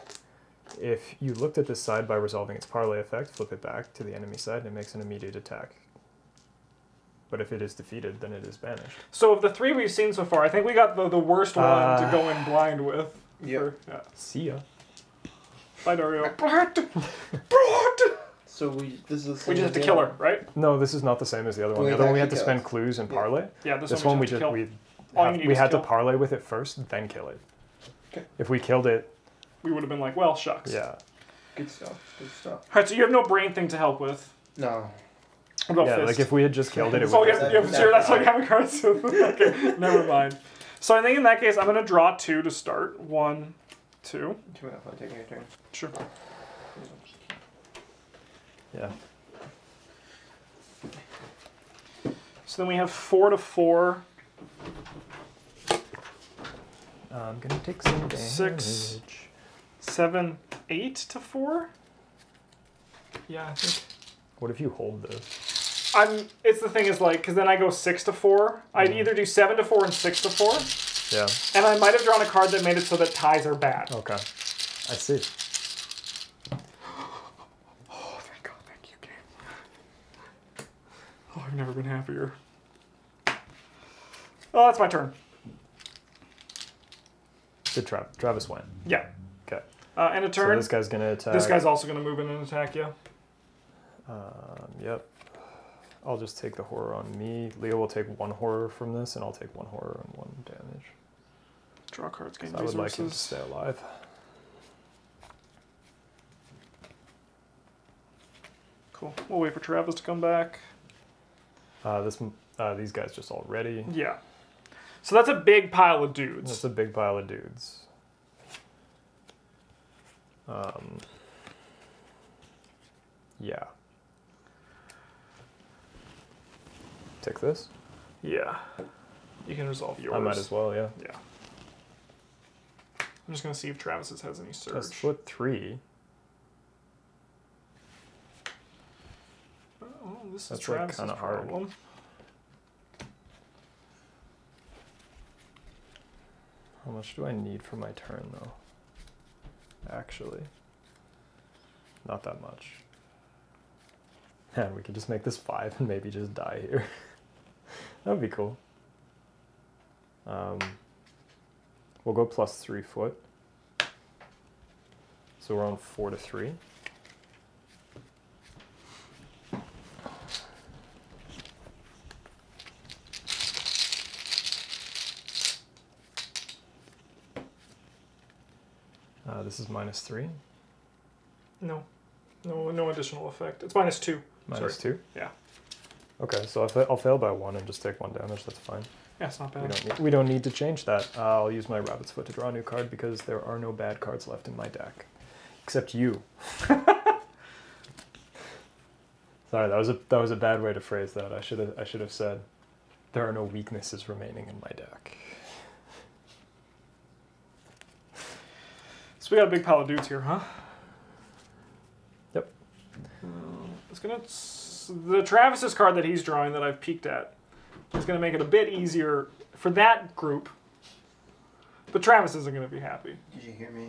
If you looked at this side by resolving its parlay effect, flip it back to the enemy side and it makes an immediate attack. But if it is defeated, then it is banished. So of the three we've seen so far, I think we got the, the worst one to Uh, go in blind with. Yep. For- yeah. See ya. Bye, Dario. Blood! Blood! So we this is We just have to kill her, right? No, this is not the same as the other one. Well, The other one we had to spend clues and Yeah. parlay. Yeah, this, This one, one we just just kill. we have- we is had to kill. parlay with it first, then kill it. Okay. If we killed it, we would have been like, well, shucks. yeah, Good stuff. Good stuff. All right, so you have no brain thing to help with. No. What about yeah. fist? Like if we had just killed it, it oh, would. yeah, that- yeah, sure, that's why you have a card. So, okay, never mind. So I think in that case, I'm gonna draw two to start. One, two. Too much fun taking your turn. Sure. Yeah. So then we have four to four. I'm gonna take some damage. Six. Seven, eight to four. Yeah, I think. What if you hold this? I'm. It's the thing is like, because then I go six to four. I'd mm-hmm. either do seven to four and six to four, Yeah. and I might have drawn a card that made it so that ties are bad. Okay. I see. Oh, thank God, thank you, game. Oh, I've never been happier. Oh, that's my turn. Did Tra- Travis win? Yeah. Okay. Uh, and a So turn. this guy's gonna attack. this guy's also going to move in and attack you. Um, yep. I'll just take the horror on me. Leo will take one horror from this, and I'll take one horror and one damage. Draw cards, gain 'Cause I would like him to stay alive. Cool. We'll wait for Travis to come back. Uh, this, uh, these guys just all ready. Yeah. So that's a big pile of dudes. That's a big pile of dudes. Um, yeah. Take this. Yeah. You can resolve yours. I might as well, yeah. Yeah. I'm just gonna see if Travis's has any surge. Foot three. Oh, this That's, like, Travis's kinda hard. How much do I need for my turn, though? Actually, not that much. Man, we could just make this five and maybe just die here. that would be cool. Um, we'll go plus three foot. So we're on four to three. This is minus three, No. No, no additional effect. It's minus two. minus Sorry. two. Yeah. Okay, so I, I'll fail by one and just take one damage, that's fine. Yeah, it's not We bad. don't need, we don't need to change that. Uh, I'll use my rabbit's foot to draw a new card because there are no bad cards left in my deck, except you. Sorry, that was a that was a bad way to phrase that. I should have I should have said there are no weaknesses remaining in my deck. So we got a big pile of dudes here, huh? Yep. Uh, it's gonna the Travis's card that he's drawing that I've peeked at is gonna make it a bit easier for that group. But Travis isn't gonna be happy. Did you hear me?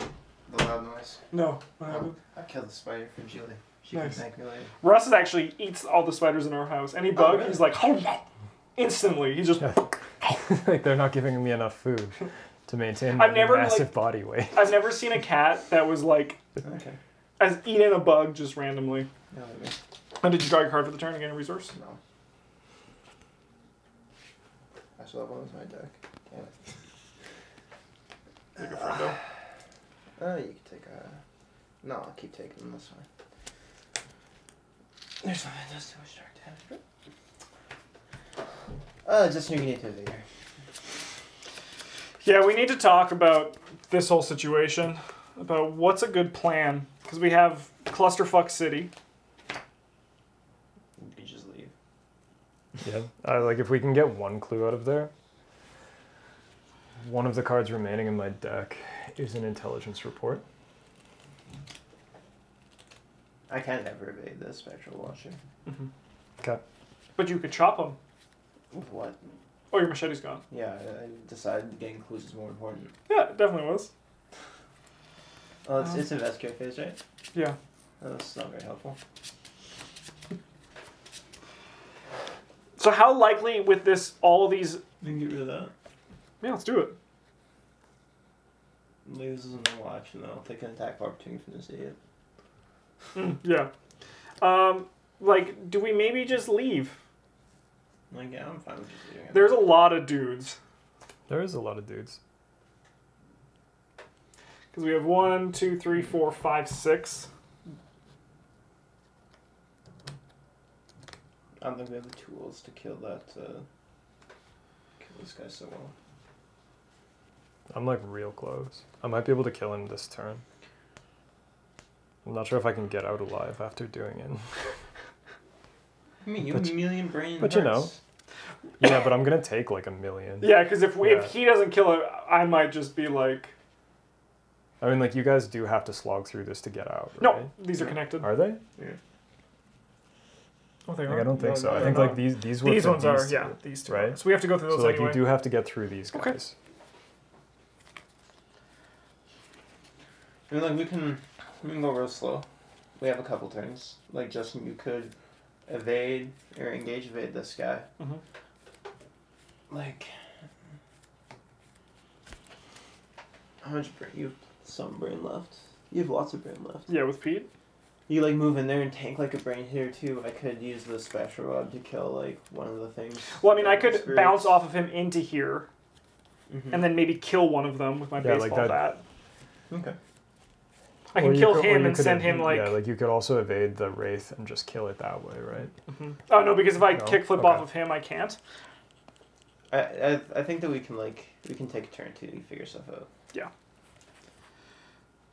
The loud noise. No. What oh, happened? I killed the spider for Julie. She Nice. can thank me later. Russ is actually eats all the spiders in our house. Any oh, bug, really? he's like, oh, instantly. He just. like they're not giving me enough food to maintain my I've never, massive like- body weight. I've never seen a cat that was like Okay. as eating a bug just randomly. No, I mean, And did you draw your card for the turn and gain a resource? no. I still have one of my deck. Damn it. Take a friendo. Uh, you can take a. No, I'll keep taking them. That's fine. There's one that does too much dark damage. Uh, just you need to evade her. Yeah, we need to talk about this whole situation. About what's a good plan. Because we have Clusterfuck City. You just leave. Yeah, uh, like if we can get one clue out of there. One of the cards remaining in my deck is an intelligence report. I can never evade the spectral watcher. Okay. But you could chop them. With what? Oh, your machete's gone. Yeah, I I decided getting clues is more important. Yeah, it definitely was. Oh, it's, Um, it's investigator phase, right? Yeah. Oh, that's not very helpful. So how likely with this, all of these... You can get rid of that. Yeah, let's do it. Loses the watch and no action though. Take an attack opportunity from this idiot. Mm, yeah. Um, like, do we maybe just leave? Like, yeah, I'm fine with just leaving it. There's a lot of dudes. There is a lot of dudes. Because we have one, two, three, four, five, six. I don't think we have the tools to kill that. Uh, kill this guy so well. I'm like real close. I might be able to kill him this turn. I'm not sure if I can get out alive after doing it. I mean, you But- have a million brain. but you know. yeah, but I'm gonna take like a million. Yeah, because if we, Yeah. if he doesn't kill it, I might just be like, I mean, like you guys do have to slog through this to get out. no, Right? these are connected. Are they? Oh, they Like, I don't think No, so. no, I think no. like these these were These for ones are, these yeah, two. these two. right? So we have to go through So those like anyway. you do have to get through these Okay. guys. I mean, like we can we can go real slow. We have a couple turns. Like Justin, you could evade or engage evade this guy. Mhm. Like how much brain? You have some brain left. You have lots of brain left. Yeah, with Pete. You like move in there and tank like a brain here too. I could use the spectral rod to kill like one of the things. Well, I mean, I could spirits. bounce off of him into here, Mhm. and then maybe kill one of them with my Yeah, like baseball that- bat. okay. I can you kill could- him and send ev- him like. yeah, like you could also evade the wraith and just kill it that way, right? Oh no, because if I No? kickflip Okay. off of him, I can't. I, I I think that we can like we can take a turn to figure stuff out. Yeah.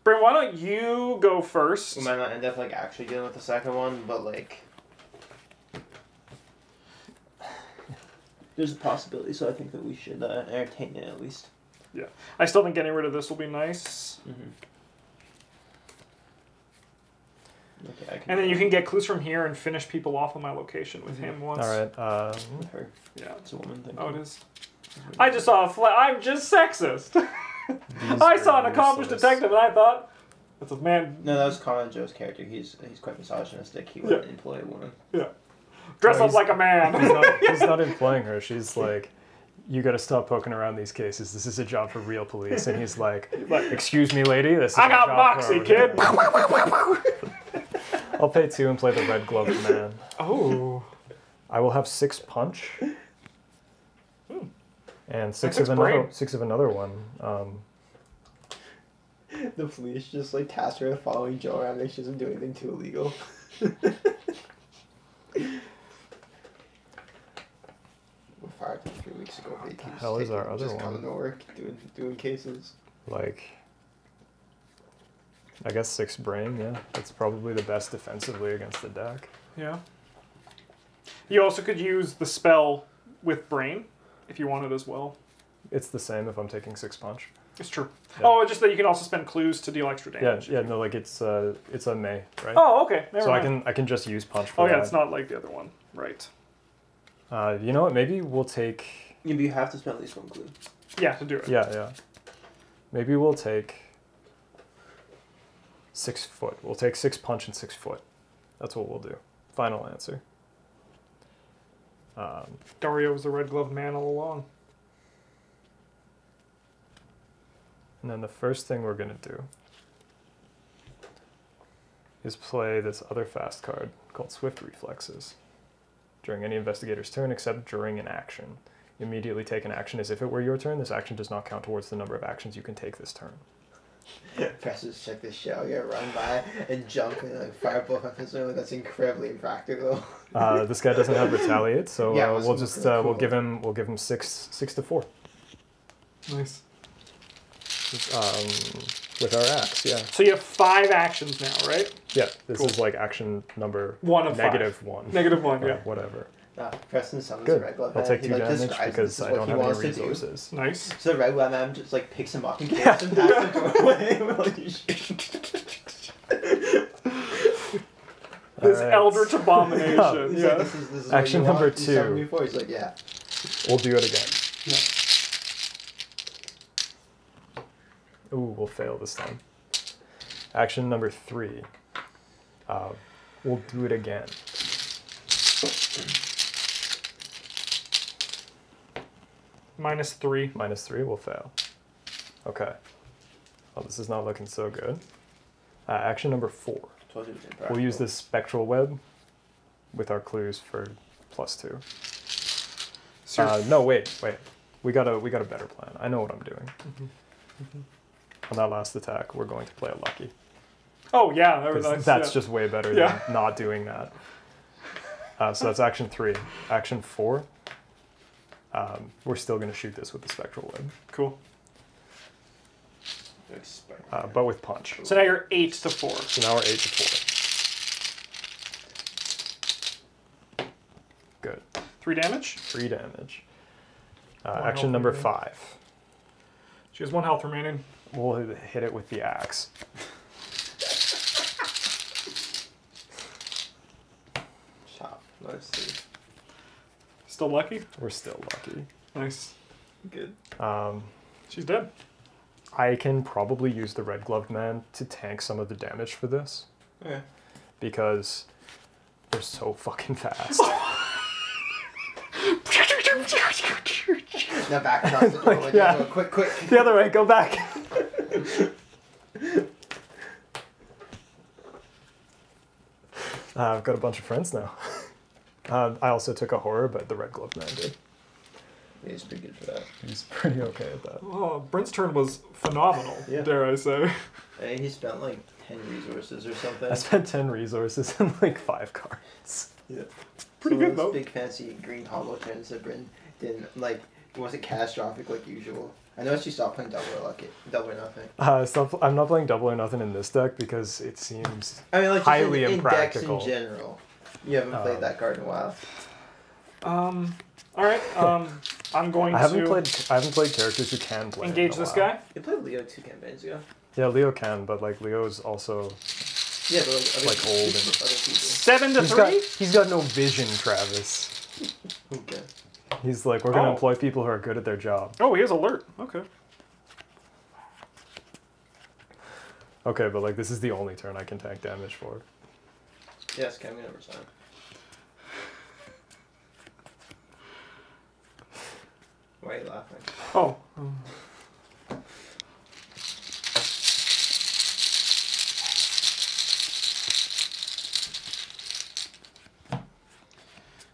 Brent, why don't you go first? We might not end up like actually dealing with the second one, but like there's a possibility. So I think that we should uh, entertain it at least. Yeah, I still think getting rid of this will be nice. Mm-hmm. Okay, And then you can get clues from here and finish people off on my location with him once. All right. Um, with her. Yeah. It's a woman thing. Oh, it is. I just saw a fla- I'm just sexist. I saw an accomplished useless. detective and I thought, that's a man No, that was Colin Joe's character. He's he's quite misogynistic. He wouldn't employ a woman. Yeah, dress No, up like a He's man. not, he's not employing her. She's like, you got to stop poking around these cases. This is a job for real police. And he's like, Like, excuse me, lady. This is I a got job moxie, a- kid. I'll pay two and play the red gloved man. oh. I will have six punch. And six six of another brain. six of another one. Um, The police just like tasked her with following Joe around. Like she doesn't do anything too illegal. we fired him three weeks ago. But he keeps hell is our other just one? coming to work doing doing cases. like, I guess six brain. Yeah, that's probably the best defensively against the deck. Yeah. You also could use the spell with brain if you wanted as well. It's the same if I'm taking six punch. It's true. Yeah. Oh, just that you can also spend clues to deal extra Yeah, damage. yeah. No, like it's uh, it's a May, right? Oh, okay. Never so I can I can just use punch for Oh yeah, that. it's not like the other one. Right. Uh, you know what? Maybe we'll take. Yeah, but you have to spend at least one clue. Yeah, to do it. Yeah, yeah. Maybe we'll take six foot. We'll take six punch and six foot. That's what we'll do. Final answer. Um, Dario was a red gloved man all along. and then the first thing we're gonna do is play this other fast card called Swift Reflexes. During any investigator's turn, except during an action, immediately take an action as if it were your turn. This action does not count towards the number of actions you can take this turn. Presses check this shit. I'll get run by and jump and like fire both my pistol. That's incredibly impractical. Uh, this guy doesn't have retaliate, so Yeah, uh, we'll just uh, we'll give him we'll give him six six to four Nice. um, with our axe. Yeah, So you have five actions now, right? yeah. This Cool. is like action number One of five. negative one. Negative one, yeah. whatever. Uh, Preston summons Good. the red glove I'll man. take He, two like, damage describes because this is I what don't he have any wants to do. resources. Nice. So the red glove man just like picks him up and carries him past the doorway while. This Alright. eldritch abomination. He's yeah. like, this is, this is Action number want. Two. me for? He's like, yeah. We'll do it again. Yeah. Ooh, we'll fail this time. Action number three. Uh, we'll do it again. Minus three. Minus three will fail. Okay. Well, this is not looking so good. Uh, action number four. Told you it was We'll use impractical. this spectral web with our clues for plus two. So Uh, no, wait, wait. We got a we got a better plan. I know what I'm doing. On that last attack, we're going to play a lucky. Oh yeah, that was 'Cause nice. that's yeah. just way better Yeah. than not doing that. Uh, so that's action three. Action four. Um, we're still going to shoot this with the spectral web, cool. Uh, but with punch. So now you're eight to four. So now we're eight to four. Good. Three damage. Three damage. Uh, action number remaining. five. She has one health remaining. We'll hit it with the axe. Chop. Let's see. Still lucky. We're still lucky. Nice. Good. Um, She's dead. I can probably use the red gloved man to tank some of the damage for this Okay. because they're so fucking fast. Now back across the doorway. yeah. Go quick, quick. the other way, go back. Uh, I've got a bunch of friends now. Uh, I also took a horror, but the red gloved man did. He's pretty good for that. He's pretty okay at that. Oh, Brent's turn was phenomenal. Yeah. Dare I say? Hey, he spent like ten resources or something. I spent 10 resources and like 5 cards. Yeah. Pretty Some of good, though. Big fancy green combo turns that Bryn didn't like. It wasn't catastrophic like usual. I noticed you stopped playing double or lucky, double or nothing. Uh, stop, I'm not playing double or nothing in this deck because it seems I mean, like just Highly in, in decks impractical. in general. You haven't played Um, that card in a while. Um. All right. Um. I'm going I haven't to played I haven't played characters who can play. it in engage a this while. guy. You played Leo two campaigns ago. Yeah, Leo can, but like Leo's also Yeah, but like other Like people, old and- other people. Seven to he's three. got he's got no vision, Travis. Okay. He's like we're gonna Oh. employ people who are good at their job. Oh, he has alert. Okay. Okay, but like this is the only turn I can tank damage for. Yes, Cam, we never signed. Why are you laughing? Oh.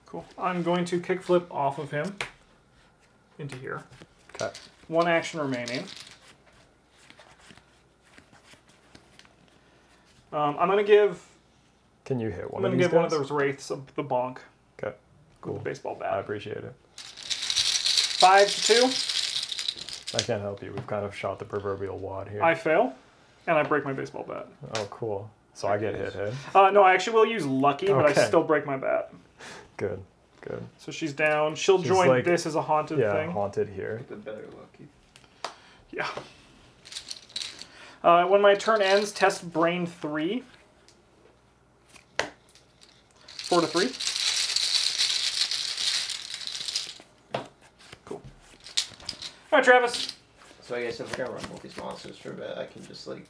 Cool. I'm going to kickflip off of him into here. Okay. One action remaining. Um, I'm gonna give. Can you hit one? I'm one gonna of these give one of those wraiths a, the bonk Okay. Cool. the baseball I appreciate it. Five to two. I can't help you. We've kind of shot the proverbial wad here. I fail, and I break my baseball bat. Oh, cool. So I get hit, hey? Uh, no, I actually will use lucky, but I still break my bat. Good, good. So she's down. She'll She's join like- this as a haunted Yeah, thing. haunted here. The better lucky. Yeah. Uh, when my turn ends, test brain three. Four to three. All right, Travis. So I guess if we're gonna run both these monsters for a bit, I can just like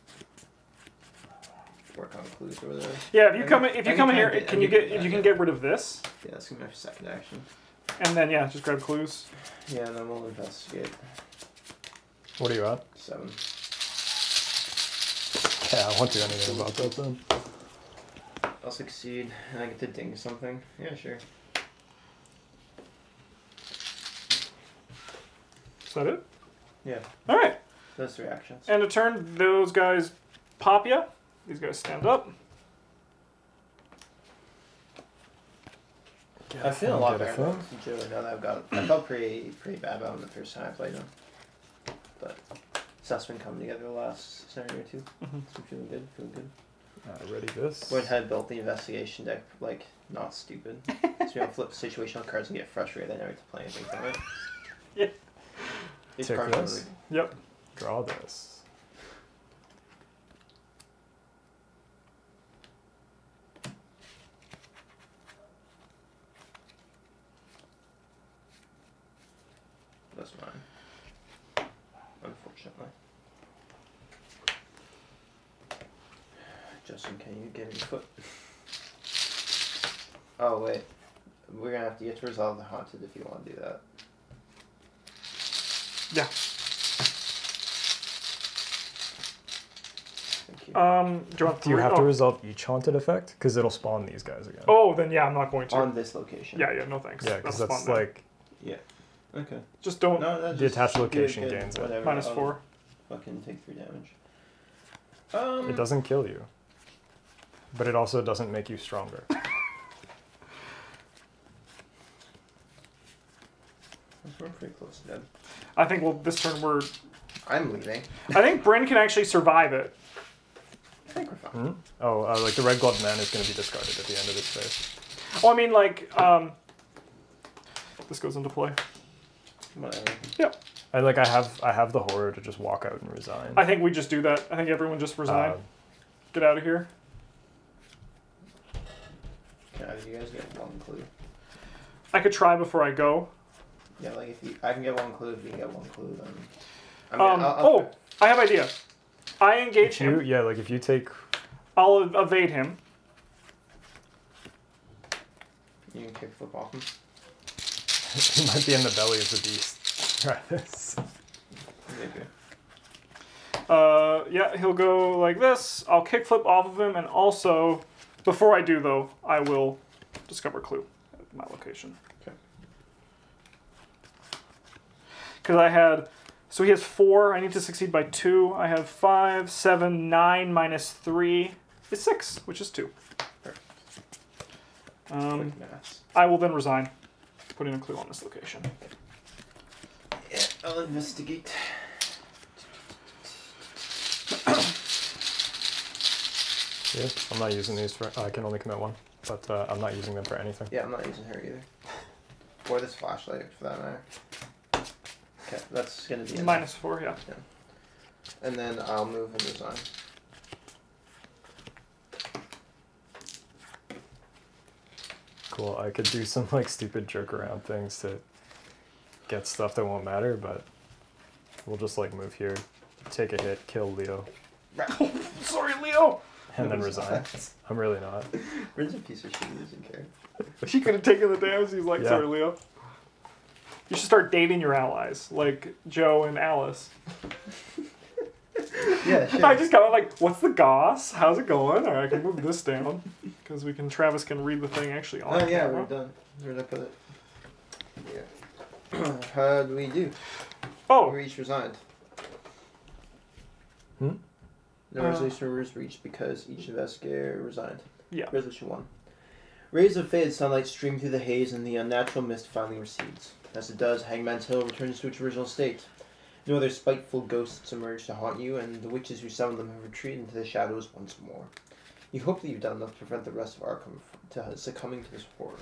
work on clues or whatever. Yeah, if you I come can- in, if you can come in here, get- can I you get get if you can get rid of this, Yeah, that's gonna be my second action. and then yeah, just grab clues. Yeah, and then we'll investigate. What are you at? Seven. Yeah, I won't do anything about that then. I'll succeed, and I get to ding something. Yeah, sure. Is that it? Yeah, All right. those three actions. And to turn, those guys pop ya. These guys stand up. Get I feel a lot get better about Joe now that I've got. I felt pretty pretty bad about him the first time I played him, but stuff's been coming together the last scenario or 2 Mhm. So I'm feeling good, feeling good. Uh, ready this. Went ahead and built the investigation deck like not stupid. so you don't flip situational cards and get frustrated. I never have to play anything from it. Yeah. These Take cards are this. really- Yep. Draw this. That's mine. Unfortunately. Justin, can you get in foot? Oh wait, we're gonna have to get to resolve the haunted if you want to do that. Yeah. Um, do you want Do you three? have oh. to resolve each haunted effect? Because it'll spawn these guys again. Oh, then yeah, I'm not going to. On this location. yeah, yeah, no thanks. yeah, because that's, that's, fun then. like Yeah. Okay. just don't No, that's The just- attached location good, gains it. whatever, minus I'll four. Fucking take three damage. Um. it doesn't kill you, but it also doesn't make you stronger. We're pretty close to dead. I think well this turn we're. I'm leaving. I think Bryn can actually survive it. I think we're fine. Hmm? Oh, uh, like the red gloved man is going to be discarded at the end of this phase. Oh, I mean like um. This goes into play. Whatever. Yep. I like I have I have the horror to just walk out and resign. I think we just do that. I think everyone just resign. Um, Get out of here. Can either you guys get one clue? I could try before I go. Yeah, like if you, I can get one clue. If you can get one clue, then. I Um, I'll, I'll, oh, I have idea. I engage you him. yeah, like if you take I'll ev- evade him. You can kick flip off him. he might be in the belly of the beast. Try this. Maybe. Uh, yeah, he'll go like this. I'll kickflip off of him, and also, before I do though, I will discover clue at my location. Okay. Because I had, so he has four. I need to succeed by two. I have five, seven, nine minus three is six, which is two. Um, I will then resign, putting a clue on this location. Yeah, I'll investigate. Yeah, I'm not using these for. I can only commit one, but uh, I'm not using them for anything. Yeah, I'm not using her either. Or this flashlight, for that matter. Okay, that's gonna be. in Minus four, yeah. there. And then I'll move and resign. Cool. I could do some like stupid jerk around things to get stuff that won't matter, but we'll just like move here, take a hit, kill Leo, Sorry, Leo. and then resign. I'm really not. Bryn's a piece of shit. He doesn't care. She could have taken the damage. He's like, Yeah. sorry, Leo. You should start dating your allies, like Joe and Alice. Yeah, sure. I just kind of like, what's the goss? How's it going? All right, I can move this down because we can. Travis can read the thing actually on Oh yeah, we're done. Where'd I put it? Yeah. How do we do? Oh, We each resigned. Hmm? No Uh, resolution was reached because each of investigator resigned. yeah. Resolution 1. Rays of faded sunlight stream through the haze and the unnatural mist finally recedes. As it does, Hangman's Hill returns to its original state. No other spiteful ghosts emerge to haunt you, and the witches who summoned them have retreated into the shadows once more. You hope that you've done enough to prevent the rest of Arkham from succumbing to this horror.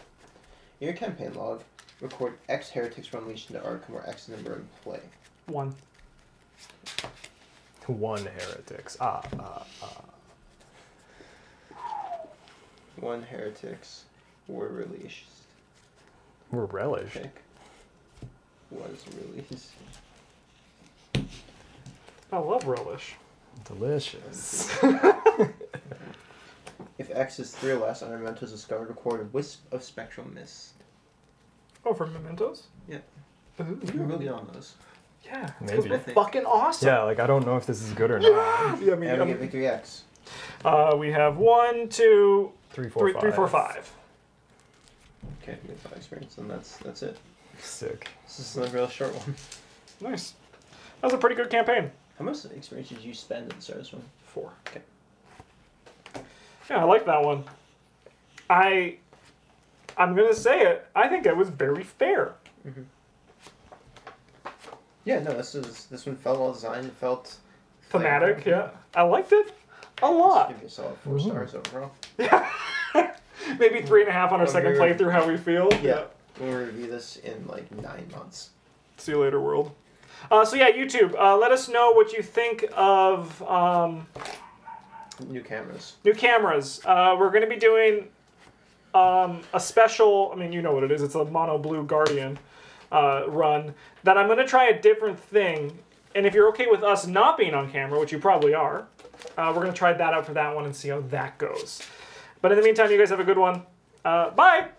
In your campaign log, record X heretics were unleashed into Arkham or X number in play. One. One heretics. Ah, ah, ah. One heretics were released. We're relished. Pick was released. I love relish. Delicious. if X is three or less under Mementos discovered a wisp of spectral mist. Oh, for mementos. Yeah. Ooh. You're really on those. Yeah. Maybe. We're fucking awesome. Yeah, like I don't know if this is good or not. Yeah, I mean, And we get Victory X. uh, we have one, two, Three, four, three, five. three, four, five. Okay, we get five experience, and that's that's it. Sick. This is a real short one. Nice. That was a pretty good campaign. How much experience did you spend at the start of this one? Four. Okay. Yeah, I like that one. I, I'm gonna say it. I think it was very fair. Mhm. Yeah, no, this is this one felt well designed. It felt Thematic. flavorful. Yeah, I liked it a Just lot. Give yourself 4 Mhm. stars overall. Yeah, Maybe three and a half on our Well, second we're- playthrough. How we feel. Yeah. We'll review this in like nine months. See you later, world. Uh, so yeah, YouTube. Uh, let us know what you think of um, New cameras. new cameras. Uh, we're going to be doing um, a special. I mean, you know what it is. It's a mono blue Guardian uh, run. That I'm going to try a different thing. And if you're okay with us not being on camera, which you probably are, uh, we're going to try that out for that one and see how that goes. But in the meantime, you guys have a good one. Uh, bye.